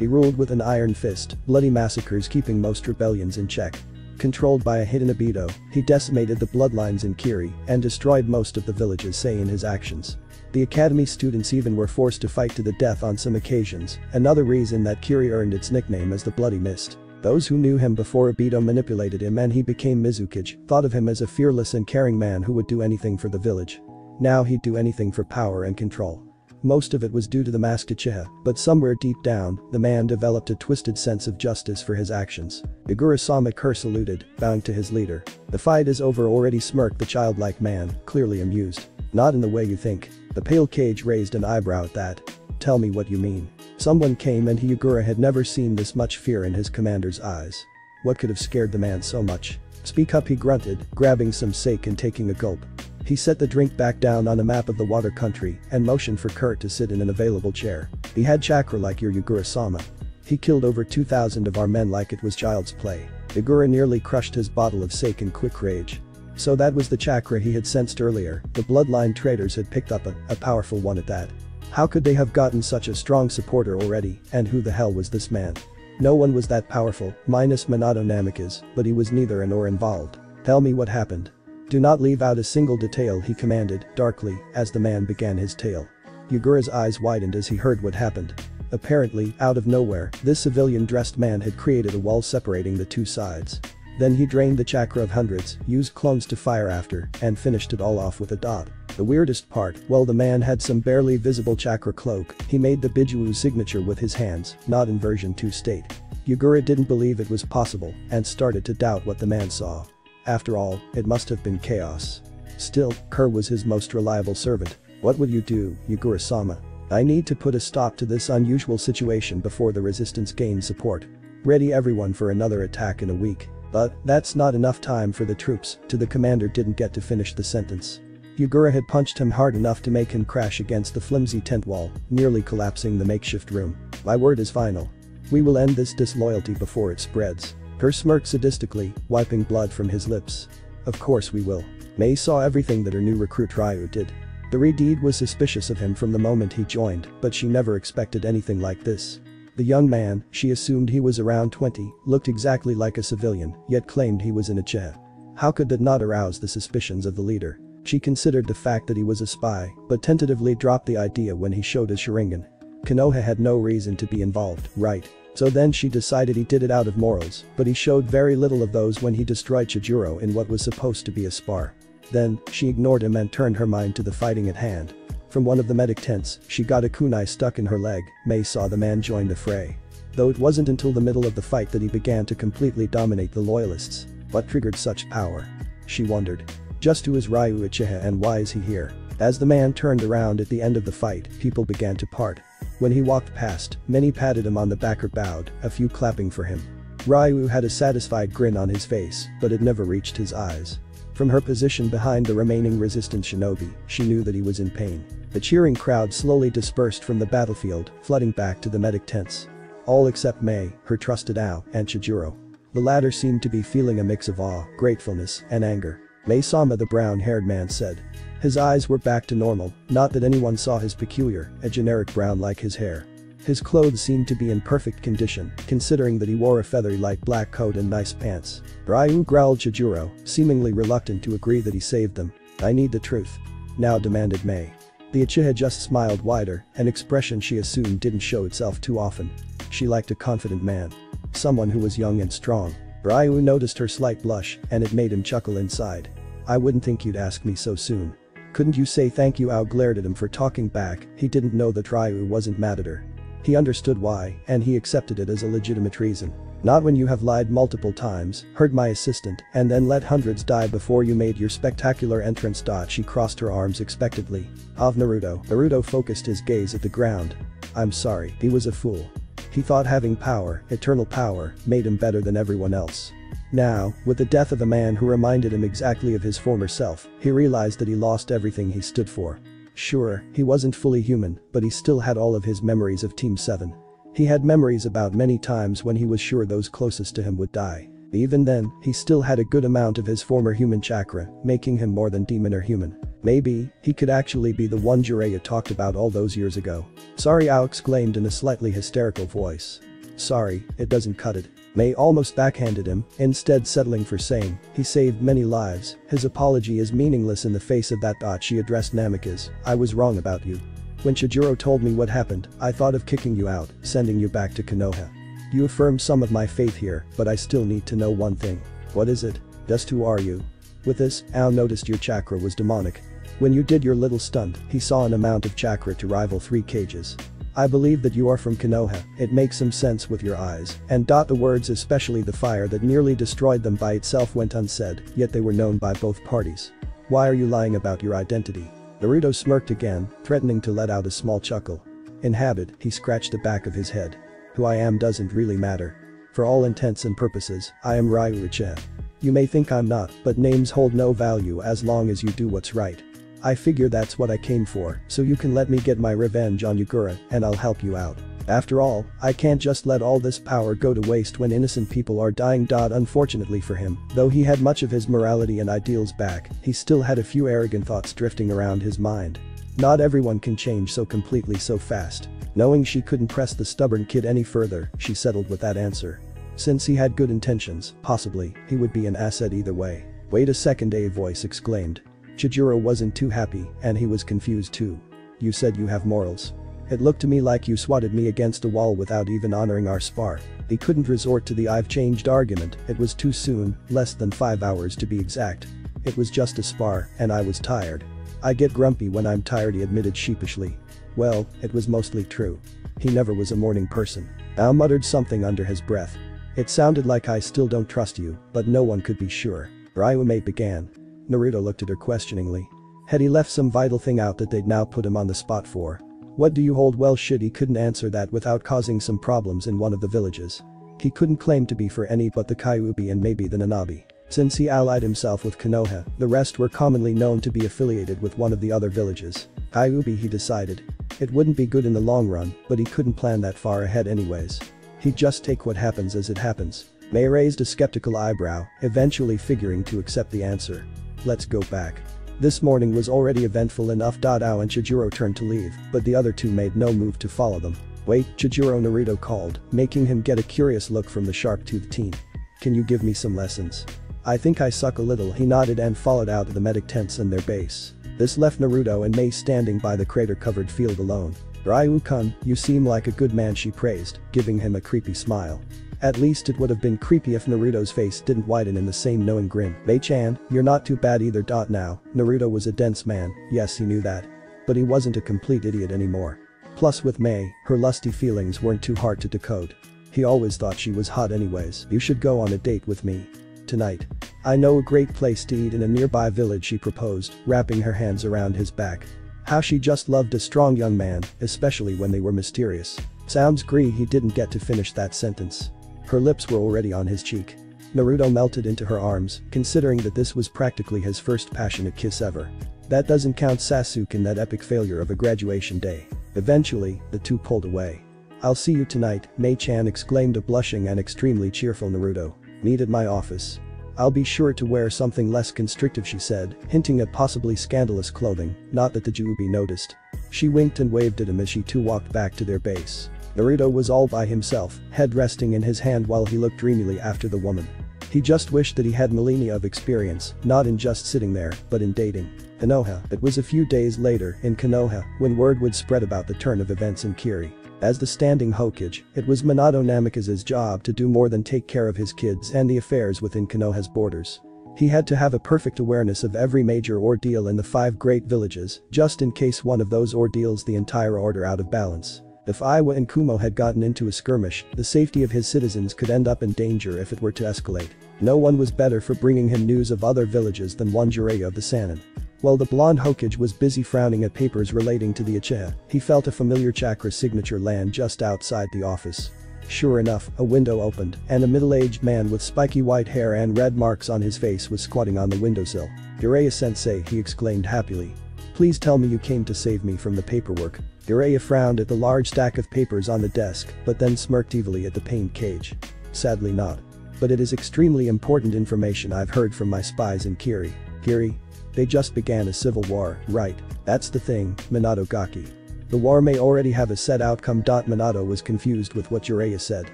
He ruled with an iron fist, bloody massacres keeping most rebellions in check. Controlled by a hidden Obito, he decimated the bloodlines in Kiri and destroyed most of the villages say in his actions. The academy students even were forced to fight to the death on some occasions, another reason that Kiri earned its nickname as the Bloody Mist. Those who knew him before Obito manipulated him and he became Mizukage thought of him as a fearless and caring man who would do anything for the village. Now he'd do anything for power and control. Most of it was due to the masked Uchiha, but somewhere deep down, the man developed a twisted sense of justice for his actions. Yagura-sama Kerr saluted, bowing to his leader. The fight is over already smirked the childlike man, clearly amused. Not in the way you think. The pale cage raised an eyebrow at that. Tell me what you mean. Someone came and Hyugura had never seen this much fear in his commander's eyes. What could have scared the man so much? Speak up he grunted, grabbing some sake and taking a gulp. He set the drink back down on a map of the water country and motioned for Kurt to sit in an available chair. He had chakra like your Yagura-sama. He killed over 2,000 of our men like it was child's play. Yagura nearly crushed his bottle of sake in quick rage. So that was the chakra he had sensed earlier, the bloodline traders had picked up a, a powerful one at that. How could they have gotten such a strong supporter already, and who the hell was this man? No one was that powerful, minus Minato Namikaze, but he was neither and or involved. Tell me what happened. Do not leave out a single detail he commanded, darkly, as the man began his tale. Yagura's eyes widened as he heard what happened. Apparently, out of nowhere, this civilian-dressed man had created a wall separating the two sides. Then he drained the chakra of hundreds, used clones to fire after, and finished it all off with a dot. The weirdest part, while the man had some barely visible chakra cloak, he made the Biju signature with his hands, not in version 2 state. Yagura didn't believe it was possible, and started to doubt what the man saw. After all, it must have been chaos. Still, Kerr was his most reliable servant. What will you do, Yagura-sama? I need to put a stop to this unusual situation before the resistance gains support. Ready everyone for another attack in a week. But, that's not enough time for the troops, to the commander didn't get to finish the sentence. Yagura had punched him hard enough to make him crash against the flimsy tent wall, nearly collapsing the makeshift room. My word is final. We will end this disloyalty before it spreads. Kerr smirked sadistically, wiping blood from his lips. Of course we will. Mei saw everything that her new recruit Ryu did. The Redeed was suspicious of him from the moment he joined, but she never expected anything like this. The young man, she assumed he was around 20, looked exactly like a civilian, yet claimed he was in a chair. How could that not arouse the suspicions of the leader? She considered the fact that he was a spy, but tentatively dropped the idea when he showed his Sharingan. Konoha had no reason to be involved, right? So then she decided he did it out of morals, but he showed very little of those when he destroyed Chojuro in what was supposed to be a spar. Then, she ignored him and turned her mind to the fighting at hand. From one of the medic tents, she got a kunai stuck in her leg, Mei saw the man join the fray. Though it wasn't until the middle of the fight that he began to completely dominate the loyalists. What triggered such power? She wondered. Just who is Ryu Uchiha and why is he here? As the man turned around at the end of the fight, people began to part. When he walked past, many patted him on the back or bowed, a few clapping for him. Ryu had a satisfied grin on his face, but it never reached his eyes. From her position behind the remaining resistance shinobi, she knew that he was in pain. The cheering crowd slowly dispersed from the battlefield, flooding back to the medic tents. All except Mei, her trusted Ao, and Chojuro. The latter seemed to be feeling a mix of awe, gratefulness, and anger. Mei Sama the brown-haired man said. His eyes were back to normal, not that anyone saw his peculiar, a generic brown like his hair. His clothes seemed to be in perfect condition, considering that he wore a feathery light black coat and nice pants. Ryu growled Chojuro, seemingly reluctant to agree that he saved them. I need the truth. Now demanded Mei. The Uchiha just smiled wider, an expression she assumed didn't show itself too often. She liked a confident man. Someone who was young and strong. Ryu noticed her slight blush, and it made him chuckle inside. I wouldn't think you'd ask me so soon. Couldn't you say thank you Ao glared at him for talking back, he didn't know that Ryu wasn't mad at her. He understood why, and he accepted it as a legitimate reason. Not when you have lied multiple times, hurt my assistant, and then let hundreds die before you made your spectacular entrance. She crossed her arms expectantly. Of Naruto, Naruto focused his gaze at the ground. I'm sorry, he was a fool. He thought having power, eternal power, made him better than everyone else. Now, with the death of a man who reminded him exactly of his former self, he realized that he lost everything he stood for. Sure, he wasn't fully human, but he still had all of his memories of Team 7. He had memories about many times when he was sure those closest to him would die. Even then, he still had a good amount of his former human chakra, making him more than demon or human. Maybe, he could actually be the one Jiraiya talked about all those years ago. Sorry Ao exclaimed in a slightly hysterical voice. Sorry, it doesn't cut it. Mei almost backhanded him, instead settling for saying, he saved many lives, his apology is meaningless in the face of that. She addressed Namikaze, I was wrong about you. When Chojuro told me what happened, I thought of kicking you out, sending you back to Konoha. You affirmed some of my faith here, but I still need to know one thing. What is it? Just who are you? With this, Ao noticed your chakra was demonic. When you did your little stunt, he saw an amount of chakra to rival three Kages. I believe that you are from Konoha, it makes some sense with your eyes, and. Dot the words especially the fire that nearly destroyed them by itself went unsaid, yet they were known by both parties. Why are you lying about your identity? Naruto smirked again, threatening to let out a small chuckle. In habit, he scratched the back of his head. Who I am doesn't really matter. For all intents and purposes, I am Ryu Uchiha. You may think I'm not, but names hold no value as long as you do what's right. I figure that's what I came for, so you can let me get my revenge on Yagura, and I'll help you out. After all, I can't just let all this power go to waste when innocent people are dying. Unfortunately for him, though he had much of his morality and ideals back, he still had a few arrogant thoughts drifting around his mind. Not everyone can change so completely so fast. Knowing she couldn't press the stubborn kid any further, she settled with that answer. Since he had good intentions, possibly, he would be an asset either way. Wait a second a voice exclaimed. Chojuro wasn't too happy, and he was confused too. You said you have morals. It looked to me like you swatted me against a wall without even honoring our spar. He couldn't resort to the I've changed argument, it was too soon, less than 5 hours to be exact. It was just a spar, and I was tired. I get grumpy when I'm tired he admitted sheepishly. Well, it was mostly true. He never was a morning person. Ao muttered something under his breath. It sounded like I still don't trust you, but no one could be sure. Ryume began. Naruto looked at her questioningly. Had he left some vital thing out that they'd now put him on the spot for? What do you hold well shit he couldn't answer that without causing some problems in one of the villages. He couldn't claim to be for any but the Kyuubi and maybe the Nanabi. Since he allied himself with Konoha, the rest were commonly known to be affiliated with one of the other villages. Kyuubi he decided. It wouldn't be good in the long run, but he couldn't plan that far ahead anyways. He'd just take what happens as it happens. Mei raised a skeptical eyebrow, eventually figuring to accept the answer. Let's go back. This morning was already eventful enough. Ao and Chojuro turned to leave, but the other two made no move to follow them. Wait, Chojuro Naruto called, making him get a curious look from the sharp-toothed teen. Can you give me some lessons? I think I suck a little he nodded and followed out of the medic tents and their base. This left Naruto and Mei standing by the crater-covered field alone. Ryu-kun, you seem like a good man she praised, giving him a creepy smile. At least it would have been creepy if Naruto's face didn't widen in the same knowing grin. Mei-chan, you're not too bad either. Now, Naruto was a dense man, yes he knew that. But he wasn't a complete idiot anymore. Plus with Mei, her lusty feelings weren't too hard to decode. He always thought she was hot anyways. You should go on a date with me. Tonight. I know a great place to eat in a nearby village she proposed, wrapping her hands around his back. How she just loved a strong young man, especially when they were mysterious. Sounds gree he didn't get to finish that sentence. Her lips were already on his cheek. Naruto melted into her arms, considering that this was practically his first passionate kiss ever. That doesn't count Sasuke in that epic failure of a graduation day. Eventually, the two pulled away. I'll see you tonight, Mei-chan exclaimed a blushing and extremely cheerful Naruto. Meet at my office. I'll be sure to wear something less constrictive she said, hinting at possibly scandalous clothing, not that the Juubi noticed. She winked and waved at him as she too walked back to their base. Naruto was all by himself, head resting in his hand while he looked dreamily after the woman. He just wished that he had millennia of experience, not in just sitting there, but in dating. Konoha, it was a few days later, in Konoha, when word would spread about the turn of events in Kiri. As the standing Hokage, it was Minato Namikaze's job to do more than take care of his kids and the affairs within Konoha's borders. He had to have a perfect awareness of every major ordeal in the five great villages, just in case one of those ordeals the entire order out of balance. If Iwa and Kumo had gotten into a skirmish, the safety of his citizens could end up in danger if it were to escalate. No one was better for bringing him news of other villages than one Jiraiya of the Sannin. While the blonde Hokage was busy frowning at papers relating to the Uchiha, he felt a familiar chakra signature land just outside the office. Sure enough, a window opened, and a middle-aged man with spiky white hair and red marks on his face was squatting on the windowsill. Jiraiya-sensei, he exclaimed happily. Please tell me you came to save me from the paperwork. Jiraiya frowned at the large stack of papers on the desk, but then smirked evilly at the pained Kage. Sadly not. But it is extremely important information I've heard from my spies in Kiri. Kiri? They just began a civil war, right? That's the thing, Minato Gaki. The war may already have a set outcome. Minato was confused with what Jiraiya said.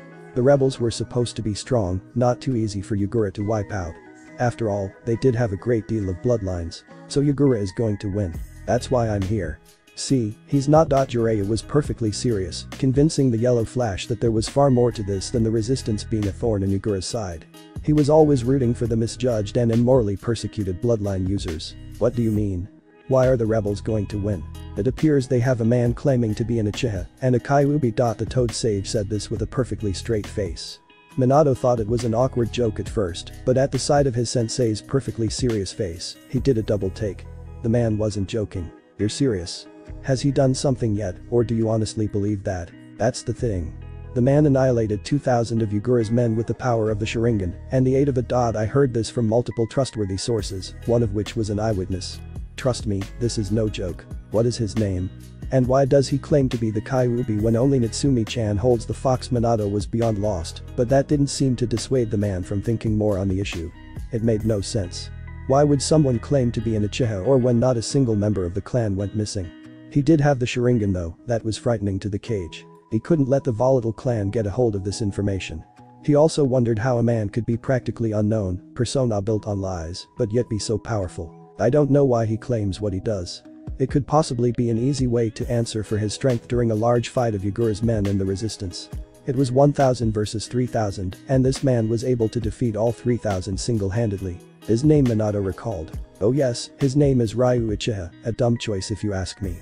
The rebels were supposed to be strong, not too easy for Yagura to wipe out. After all, they did have a great deal of bloodlines. So Yagura is going to win. That's why I'm here. See, he's not. Jiraiya was perfectly serious, convincing the yellow flash that there was far more to this than the resistance being a thorn in Yagura's side. He was always rooting for the misjudged and immorally persecuted bloodline users. What do you mean? Why are the rebels going to win? It appears they have a man claiming to be an Uchiha, and a Kyuubi. The Toad Sage said this with a perfectly straight face. Minato thought it was an awkward joke at first, but at the sight of his sensei's perfectly serious face, he did a double take. The man wasn't joking. You're serious. Has he done something yet, or do you honestly believe that? That's the thing. The man annihilated 2,000 of Yagura's men with the power of the Sharingan, and the aid of a dot I heard this from multiple trustworthy sources, one of which was an eyewitness. Trust me, this is no joke. What is his name? And why does he claim to be the Kyuubi when only Natsumi-chan holds the fox Minato was beyond lost, but that didn't seem to dissuade the man from thinking more on the issue. It made no sense. Why would someone claim to be an Uchiha or when not a single member of the clan went missing? He did have the Sharingan though, that was frightening to the Kage. He couldn't let the volatile clan get a hold of this information. He also wondered how a man could be practically unknown, persona built on lies, but yet be so powerful. I don't know why he claims what he does. It could possibly be an easy way to answer for his strength during a large fight of Yagura's men and the resistance. It was 1000 versus 3000, and this man was able to defeat all 3000 single-handedly. His name Minato recalled. Oh yes, his name is Ryu Uchiha, a dumb choice if you ask me.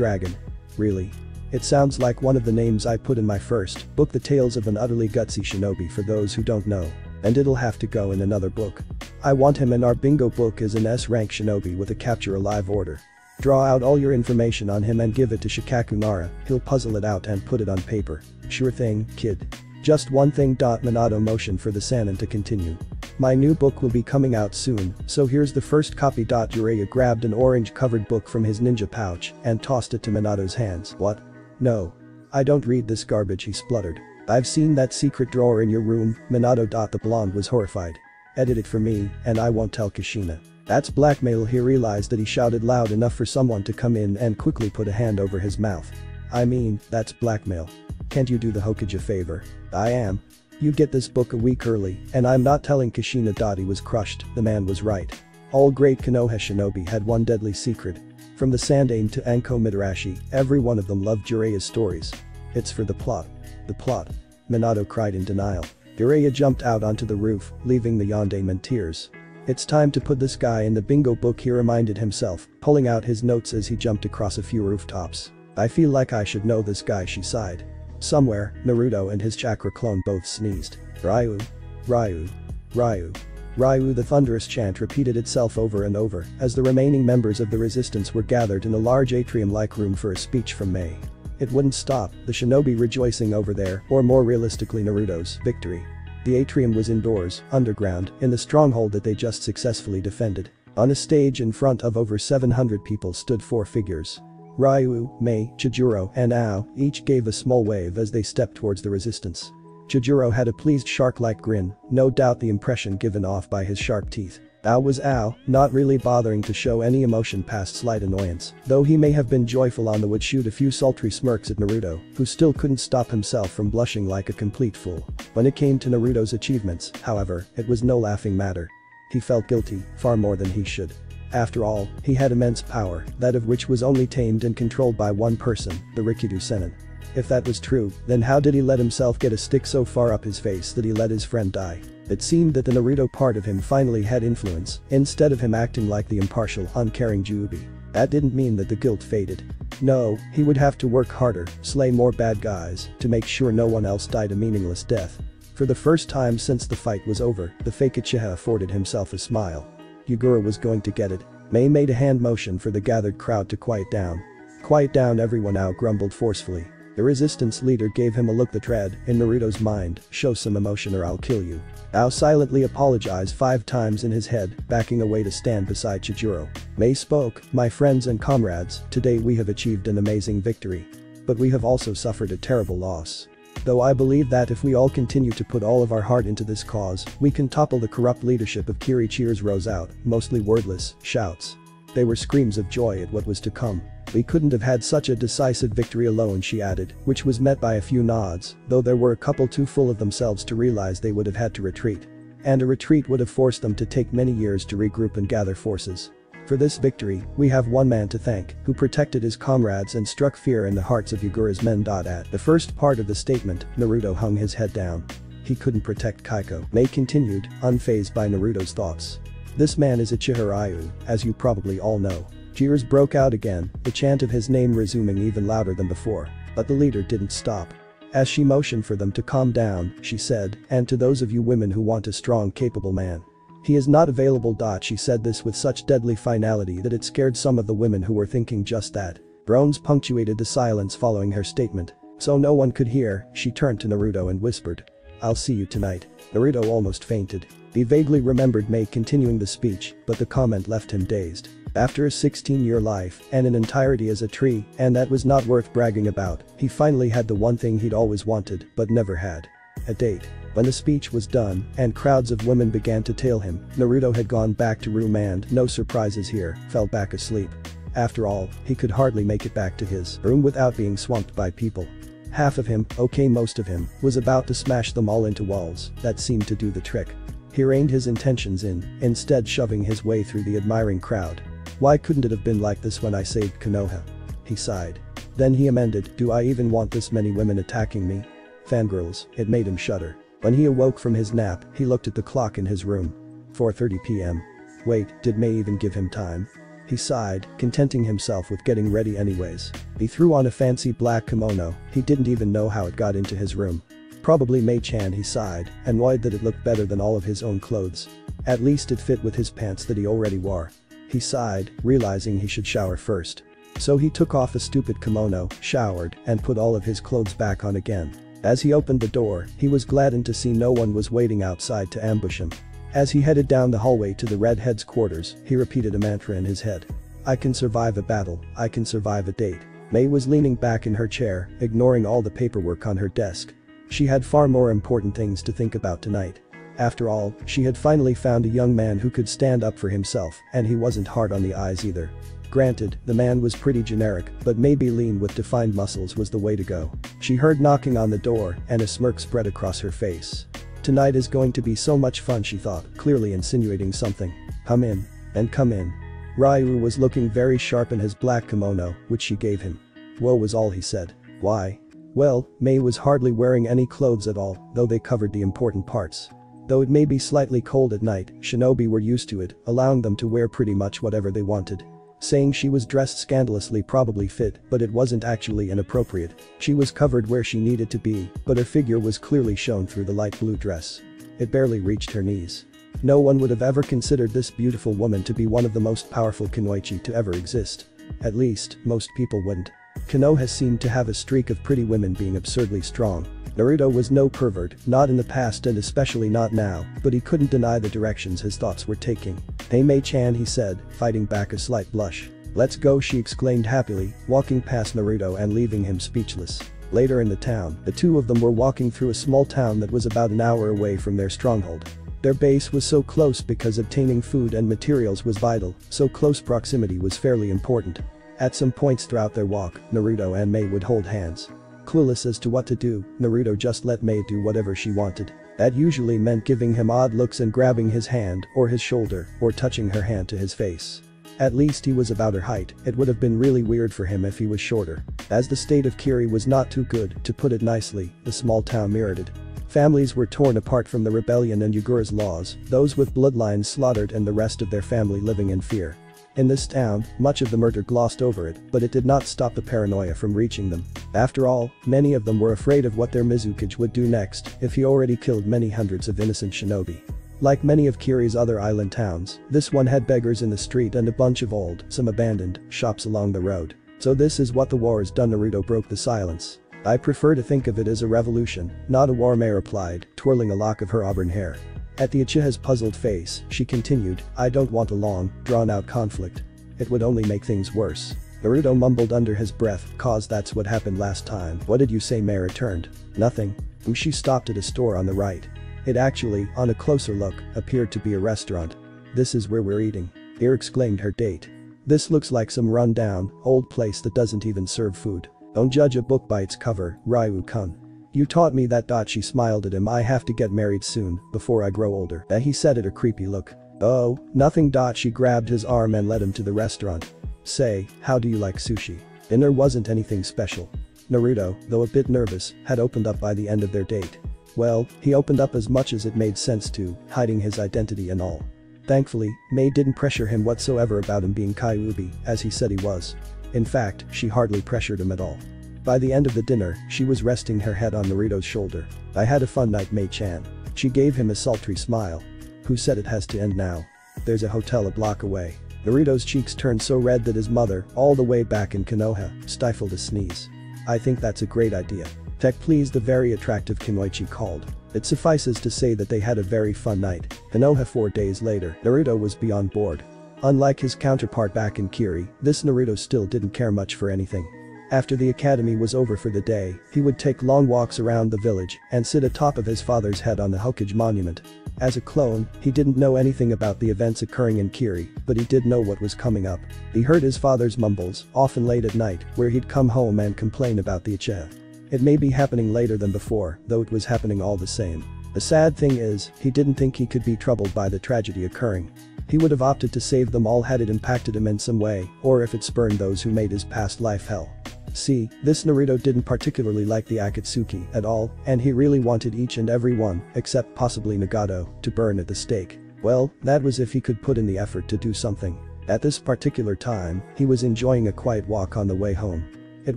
Dragon. Really? It sounds like one of the names I put in my first book The Tales of an Utterly Gutsy Shinobi for those who don't know. And it'll have to go in another book. I want him in our bingo book as an S-rank shinobi with a capture alive order. Draw out all your information on him and give it to Shikaku Nara, he'll puzzle it out and put it on paper. Sure thing, kid. Just one thing. Minato motion for the Sannin to continue. My new book will be coming out soon, so here's the first copy. Jiraiya grabbed an orange-covered book from his ninja pouch and tossed it to Minato's hands. What? No. I don't read this garbage he spluttered. I've seen that secret drawer in your room, Minato. The blonde was horrified. Edit it for me, and I won't tell Kushina. That's blackmail he realized that he shouted loud enough for someone to come in and quickly put a hand over his mouth. I mean, that's blackmail. Can't you do the Hokage a favor? I am. You get this book a week early, and I'm not telling Kushina Dottie was crushed, the man was right. All great Konoha shinobi had one deadly secret. From the Sandaime to Anko Mitarashi, every one of them loved Jiraiya's stories. It's for the plot. The plot. Minato cried in denial. Jiraiya jumped out onto the roof, leaving the Yondaime in tears. It's time to put this guy in the bingo book he reminded himself, pulling out his notes as he jumped across a few rooftops. I feel like I should know this guy she sighed. Somewhere, Naruto and his chakra clone both sneezed. Ryu. Ryu. Ryu. Ryu the thunderous chant repeated itself over and over as the remaining members of the resistance were gathered in a large atrium-like room for a speech from Mei. It wouldn't stop, the shinobi rejoicing over there, or more realistically Naruto's, victory. The atrium was indoors, underground, in the stronghold that they just successfully defended. On a stage in front of over 700 people stood four figures. Ryu, Mei, Chojuro, and Ao each gave a small wave as they stepped towards the resistance. Chojuro had a pleased shark-like grin, no doubt the impression given off by his sharp teeth. Ao was Ao, not really bothering to show any emotion past slight annoyance, though he may have been joyful on the would shoot a few sultry smirks at Naruto, who still couldn't stop himself from blushing like a complete fool. When it came to Naruto's achievements, however, it was no laughing matter. He felt guilty, far more than he should. After all, he had immense power, that of which was only tamed and controlled by one person, the Rikudou Sennin. If that was true, then how did he let himself get a stick so far up his face that he let his friend die? It seemed that the Naruto part of him finally had influence, instead of him acting like the impartial, uncaring Juubi. That didn't mean that the guilt faded. No, he would have to work harder, slay more bad guys, to make sure no one else died a meaningless death. For the first time since the fight was over, the fake Uchiha afforded himself a smile. Yagura was going to get it. Mei made a hand motion for the gathered crowd to quiet down. Quiet down everyone Ao grumbled forcefully. The resistance leader gave him a look that read, in Naruto's mind, show some emotion or I'll kill you. Ao silently apologized five times in his head, backing away to stand beside Chojuro. Mei spoke, my friends and comrades, today we have achieved an amazing victory. But we have also suffered a terrible loss. Though I believe that if we all continue to put all of our heart into this cause, we can topple the corrupt leadership of Kiri cheers rose out, mostly wordless, shouts. They were screams of joy at what was to come. We couldn't have had such a decisive victory alone she added, which was met by a few nods, though there were a couple too full of themselves to realize they would have had to retreat. And a retreat would have forced them to take many years to regroup and gather forces. For this victory, we have one man to thank, who protected his comrades and struck fear in the hearts of Yagura's men. At the first part of the statement, Naruto hung his head down. He couldn't protect Kaiko. Mei continued, unfazed by Naruto's thoughts. This man is Uchiha Ryu, as you probably all know. Cheers broke out again, the chant of his name resuming even louder than before. But the leader didn't stop. As she motioned for them to calm down, she said, and to those of you women who want a strong capable man, he is not available. She said this with such deadly finality that it scared some of the women who were thinking just that. Groans punctuated the silence following her statement. So no one could hear, she turned to Naruto and whispered. I'll see you tonight. Naruto almost fainted. He vaguely remembered Mei continuing the speech, but the comment left him dazed. After a 16-year life and an entirety as a tree, and that was not worth bragging about, he finally had the one thing he'd always wanted but never had. A date. When the speech was done and crowds of women began to tail him, Naruto had gone back to room and, no surprises here, fell back asleep. After all, he could hardly make it back to his room without being swamped by people. Half of him, okay most of him, was about to smash them all into walls, that seemed to do the trick. He reined his intentions in, instead shoving his way through the admiring crowd. Why couldn't it have been like this when I saved Konoha? He sighed. Then he amended, do I even want this many women attacking me? Fangirls, it made him shudder. When he awoke from his nap, he looked at the clock in his room. 4.30 p.m. Wait, did Mei even give him time? He sighed, contenting himself with getting ready anyways. He threw on a fancy black kimono, he didn't even know how it got into his room. Probably Mei-chan he sighed, and annoyed that it looked better than all of his own clothes. At least it fit with his pants that he already wore. He sighed, realizing he should shower first. So he took off a stupid kimono, showered, and put all of his clothes back on again. As he opened the door, he was gladdened to see no one was waiting outside to ambush him. As he headed down the hallway to the redhead's quarters, he repeated a mantra in his head. I can survive a battle, I can survive a date. Mei was leaning back in her chair, ignoring all the paperwork on her desk. She had far more important things to think about tonight. After all, she had finally found a young man who could stand up for himself, and he wasn't hard on the eyes either. Granted, the man was pretty generic, but maybe lean with defined muscles was the way to go. She heard knocking on the door, and a smirk spread across her face. Tonight is going to be so much fun she thought, clearly insinuating something. Come in. And come in. Ryu was looking very sharp in his black kimono, which she gave him. Whoa was all he said. Why? Well, Mei was hardly wearing any clothes at all, though they covered the important parts. Though it may be slightly cold at night, shinobi were used to it, allowing them to wear pretty much whatever they wanted. Saying she was dressed scandalously probably fit, but it wasn't actually inappropriate. She was covered where she needed to be, but her figure was clearly shown through the light blue dress. It barely reached her knees. No one would have ever considered this beautiful woman to be one of the most powerful kunoichi to ever exist. At least, most people wouldn't. Konoha seemed to have a streak of pretty women being absurdly strong. Naruto was no pervert, not in the past and especially not now, but he couldn't deny the directions his thoughts were taking. Hey Mei-chan he said, fighting back a slight blush. Let's go she exclaimed happily, walking past Naruto and leaving him speechless. Later in the town, the two of them were walking through a small town that was about an hour away from their stronghold. Their base was so close because obtaining food and materials was vital, so close proximity was fairly important. At some points throughout their walk, Naruto and Mei would hold hands. Clueless as to what to do, Naruto just let Mei do whatever she wanted. That usually meant giving him odd looks and grabbing his hand or his shoulder or touching her hand to his face. At least he was about her height, it would have been really weird for him if he was shorter. As the state of Kiri was not too good, to put it nicely, the small town mirrored it. Families were torn apart from the rebellion and Yagura's laws, those with bloodlines slaughtered and the rest of their family living in fear. In this town, much of the murder glossed over it, but it did not stop the paranoia from reaching them. After all, many of them were afraid of what their Mizukage would do next if he already killed many hundreds of innocent shinobi. Like many of Kiri's other island towns, this one had beggars in the street and a bunch of old, some abandoned, shops along the road. So this is what the war has done Naruto broke the silence. I prefer to think of it as a revolution, not a war Mei replied, twirling a lock of her auburn hair. At the Uchiha's puzzled face, she continued, I don't want a long, drawn-out conflict. It would only make things worse. Naruto mumbled under his breath, cause that's what happened last time. What did you say Mei returned? Nothing. She stopped at a store on the right. It actually, on a closer look, appeared to be a restaurant. This is where we're eating. Here exclaimed her date. This looks like some run-down, old place that doesn't even serve food. Don't judge a book by its cover, Ryu-kun. You taught me that. dot She smiled at him I have to get married soon, before I grow older. That he said it a creepy look. Oh, nothing. dot She grabbed his arm and led him to the restaurant. Say, how do you like sushi? Dinner wasn't anything special. Naruto, though a bit nervous, had opened up by the end of their date. Well, he opened up as much as it made sense to, hiding his identity and all. Thankfully, Mei didn't pressure him whatsoever about him being Kyuubi, as he said he was. In fact, she hardly pressured him at all. By the end of the dinner, she was resting her head on Naruto's shoulder. I had a fun night Mei-chan. She gave him a sultry smile. Who said it has to end now? There's a hotel a block away. Naruto's cheeks turned so red that his mother, all the way back in Konoha, stifled a sneeze. I think that's a great idea. Tech please the very attractive Kunoichi called. It suffices to say that they had a very fun night. Konoha four days later, Naruto was beyond bored. Unlike his counterpart back in Kiri, this Naruto still didn't care much for anything. After the academy was over for the day, he would take long walks around the village and sit atop of his father's head on the Hokage monument. As a clone, he didn't know anything about the events occurring in Kiri, but he did know what was coming up. He heard his father's mumbles, often late at night, where he'd come home and complain about the Uchiha. It may be happening later than before, though it was happening all the same. The sad thing is, he didn't think he could be troubled by the tragedy occurring. He would have opted to save them all had it impacted him in some way, or if it spurned those who made his past life hell. See, this Naruto didn't particularly like the Akatsuki at all, and he really wanted each and every one, except possibly Nagato, to burn at the stake. Well, that was if he could put in the effort to do something. At this particular time, he was enjoying a quiet walk on the way home. It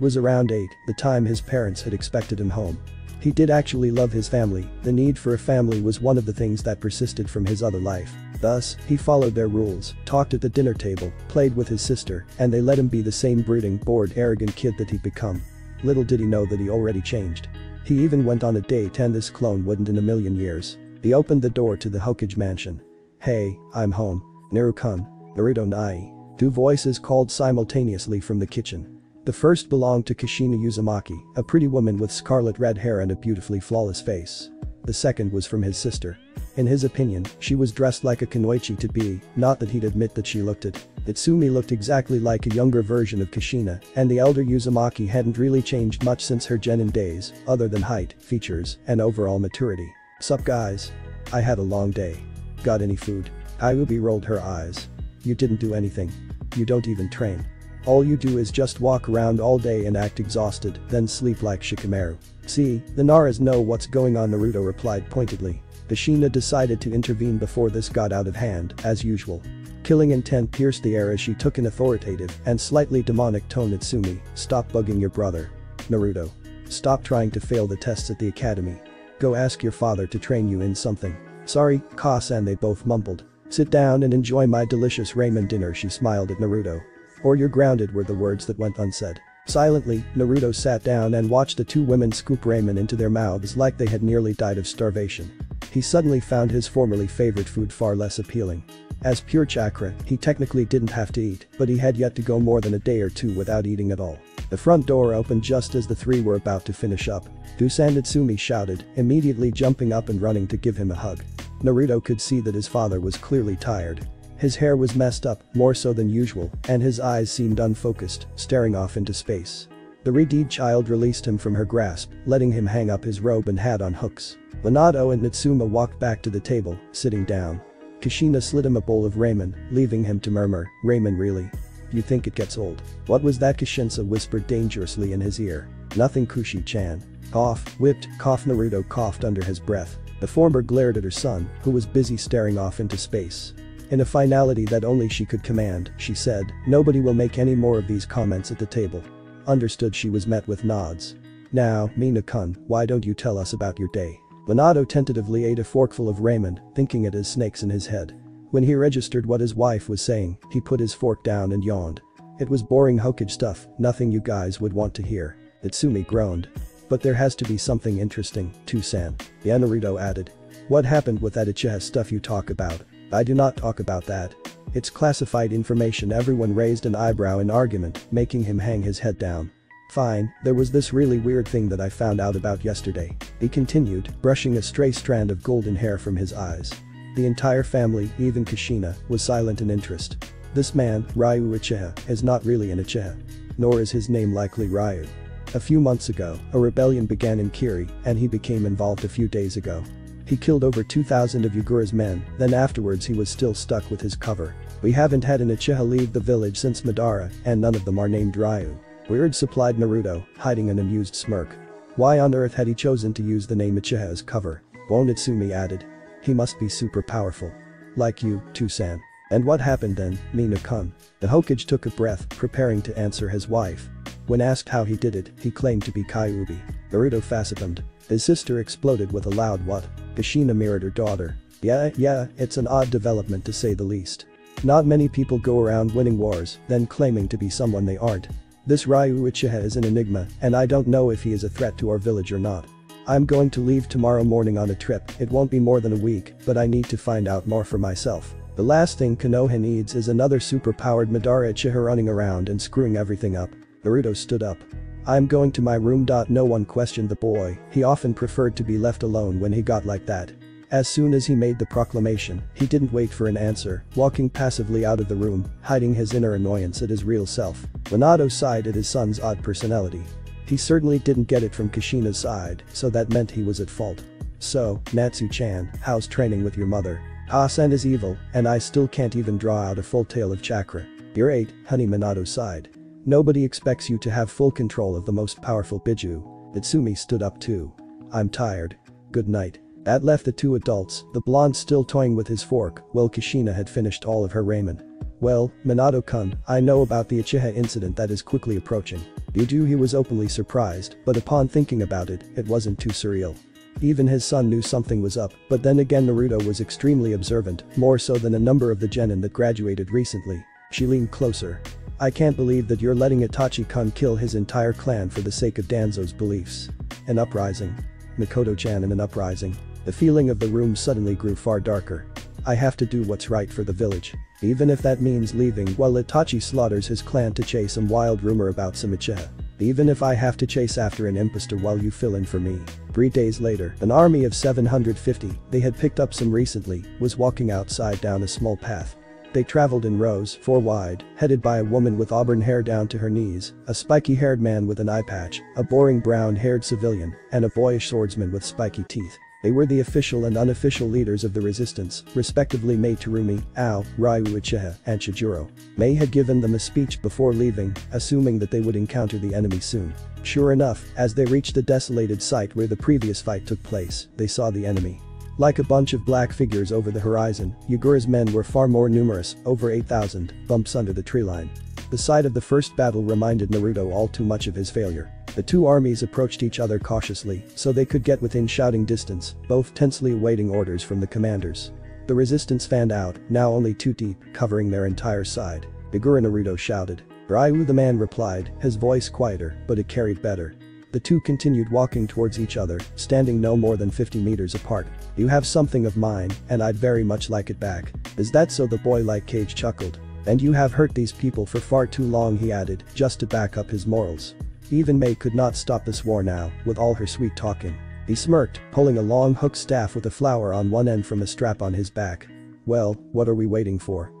was around 8, the time his parents had expected him home. He did actually love his family, the need for a family was one of the things that persisted from his other life. Thus, he followed their rules, talked at the dinner table, played with his sister, and they let him be the same brooding, bored, arrogant kid that he'd become. Little did he know that he already changed. He even went on a date and this clone wouldn't in a million years. He opened the door to the Hokage mansion. Hey, I'm home. Naru-kun. Naruto Nai. Two voices called simultaneously from the kitchen. The first belonged to Kushina Uzumaki, a pretty woman with scarlet red hair and a beautifully flawless face. The second was from his sister. In his opinion, she was dressed like a Kunoichi to be, not that he'd admit that she looked it. Natsumi looked exactly like a younger version of Kushina, and the elder Uzumaki hadn't really changed much since her genin days, other than height, features, and overall maturity. Sup guys? I had a long day. Got any food? Ayubi rolled her eyes. You didn't do anything. You don't even train. All you do is just walk around all day and act exhausted, then sleep like Shikamaru. See, the Naras know what's going on Naruto replied pointedly. Kushina decided to intervene before this got out of hand, as usual. Killing intent pierced the air as she took an authoritative and slightly demonic tone Natsumi, stop bugging your brother. Naruto. Stop trying to fail the tests at the academy. Go ask your father to train you in something. Sorry, Kaa-san they both mumbled. Sit down and enjoy my delicious ramen dinner she smiled at Naruto. Or you're grounded were the words that went unsaid. Silently, Naruto sat down and watched the two women scoop ramen into their mouths like they had nearly died of starvation. He suddenly found his formerly favorite food far less appealing. As pure chakra, he technically didn't have to eat, but he had yet to go more than a day or two without eating at all. The front door opened just as the three were about to finish up. Tou-san Natsumi shouted, immediately jumping up and running to give him a hug. Naruto could see that his father was clearly tired. His hair was messed up, more so than usual, and his eyes seemed unfocused, staring off into space. The Redeed child released him from her grasp, letting him hang up his robe and hat on hooks. Minato and Natsumi walked back to the table, sitting down. Kushina slid him a bowl of ramen, leaving him to murmur, ramen really? You think it gets old? What was that Kushina whispered dangerously in his ear. Nothing Kushi-chan. Cough, whipped, cough Naruto coughed under his breath. The former glared at her son, who was busy staring off into space. In a finality that only she could command, she said, nobody will make any more of these comments at the table. Understood she was met with nods. Now, Mina-kun, why don't you tell us about your day? Minato tentatively ate a forkful of ramen, thinking it as snakes in his head. When he registered what his wife was saying, he put his fork down and yawned. It was boring Hokage stuff, nothing you guys would want to hear. Natsumi groaned. But there has to be something interesting, Tou-san. Yanarito added. What happened with that Uchiha stuff you talk about? I do not talk about that. It's classified information everyone raised an eyebrow in argument, making him hang his head down. Fine, there was this really weird thing that I found out about yesterday. He continued, brushing a stray strand of golden hair from his eyes. The entire family, even Kushina, was silent in interest. This man, Ryu Uchiha, is not really an Uchiha. Nor is his name likely Ryu. A few months ago, a rebellion began in Kiri, and he became involved a few days ago. He killed over 2,000 of Yagura's men, then afterwards he was still stuck with his cover. We haven't had an Uchiha leave the village since Madara, and none of them are named Ryu. Weird supplied Naruto, hiding an amused smirk. Why on earth had he chosen to use the name Uchiha as cover? Onitsumi added. He must be super powerful. Like you, Tou-san. And what happened then, Mina-kun? The Hokage took a breath, preparing to answer his wife. When asked how he did it, he claimed to be Kyuubi. Naruto facepalmed. His sister exploded with a loud what? Kushina mirrored her daughter. Yeah, yeah, it's an odd development to say the least. Not many people go around winning wars, then claiming to be someone they aren't. This Ryu Uchiha is an enigma, and I don't know if he is a threat to our village or not. I'm going to leave tomorrow morning on a trip, it won't be more than a week, but I need to find out more for myself. The last thing Konoha needs is another super-powered Madara Uchiha running around and screwing everything up. Naruto stood up. I'm going to my room. No one questioned the boy, he often preferred to be left alone when he got like that. As soon as he made the proclamation, he didn't wait for an answer, walking passively out of the room, hiding his inner annoyance at his real self. Minato sighed at his son's odd personality. He certainly didn't get it from Kushina's side, so that meant he was at fault. So, Natsu-chan, how's training with your mother? Kaa-san is evil, and I still can't even draw out a full tail of chakra. You're 8, honey Minato sighed. Nobody expects you to have full control of the most powerful Biju. Natsumi stood up too. I'm tired. Good night. That left the two adults, the blonde still toying with his fork, while Kushina had finished all of her ramen. Well, Minato-kun, I know about the Uchiha incident that is quickly approaching. He was openly surprised, but upon thinking about it, it wasn't too surreal. Even his son knew something was up, but then again Naruto was extremely observant, more so than a number of the genin that graduated recently. She leaned closer. I can't believe that you're letting Itachi-kun kill his entire clan for the sake of Danzo's beliefs. An uprising. Mikoto-chan in an uprising. The feeling of the room suddenly grew far darker. I have to do what's right for the village. Even if that means leaving while Itachi slaughters his clan to chase some wild rumor about some Even if I have to chase after an impostor while you fill in for me. Three days later, an army of 750, they had picked up some recently, was walking outside down a small path. They traveled in rows, four wide, headed by a woman with auburn hair down to her knees, a spiky-haired man with an eye patch, a boring brown-haired civilian, and a boyish swordsman with spiky teeth. They were the official and unofficial leaders of the resistance, respectively Mei Terumi, Ao, Ryu Uchiha, and Chojuro. Mei had given them a speech before leaving, assuming that they would encounter the enemy soon. Sure enough, as they reached the desolated site where the previous fight took place, they saw the enemy. Like a bunch of black figures over the horizon, Yagura's men were far more numerous, over 8,000, bumps under the treeline. The sight of the first battle reminded Naruto all too much of his failure. The two armies approached each other cautiously so they could get within shouting distance, both tensely awaiting orders from the commanders. The resistance fanned out, now only two deep, covering their entire side. Yagura Naruto shouted. Ryu the man replied, his voice quieter, but it carried better. The two continued walking towards each other, standing no more than 50 meters apart. You have something of mine, and I'd very much like it back. Is that so the boy like Kage chuckled. And you have hurt these people for far too long he added, just to back up his morals. Even Mei could not stop this war now, with all her sweet talking. He smirked, pulling a long hook staff with a flower on one end from a strap on his back. Well, what are we waiting for?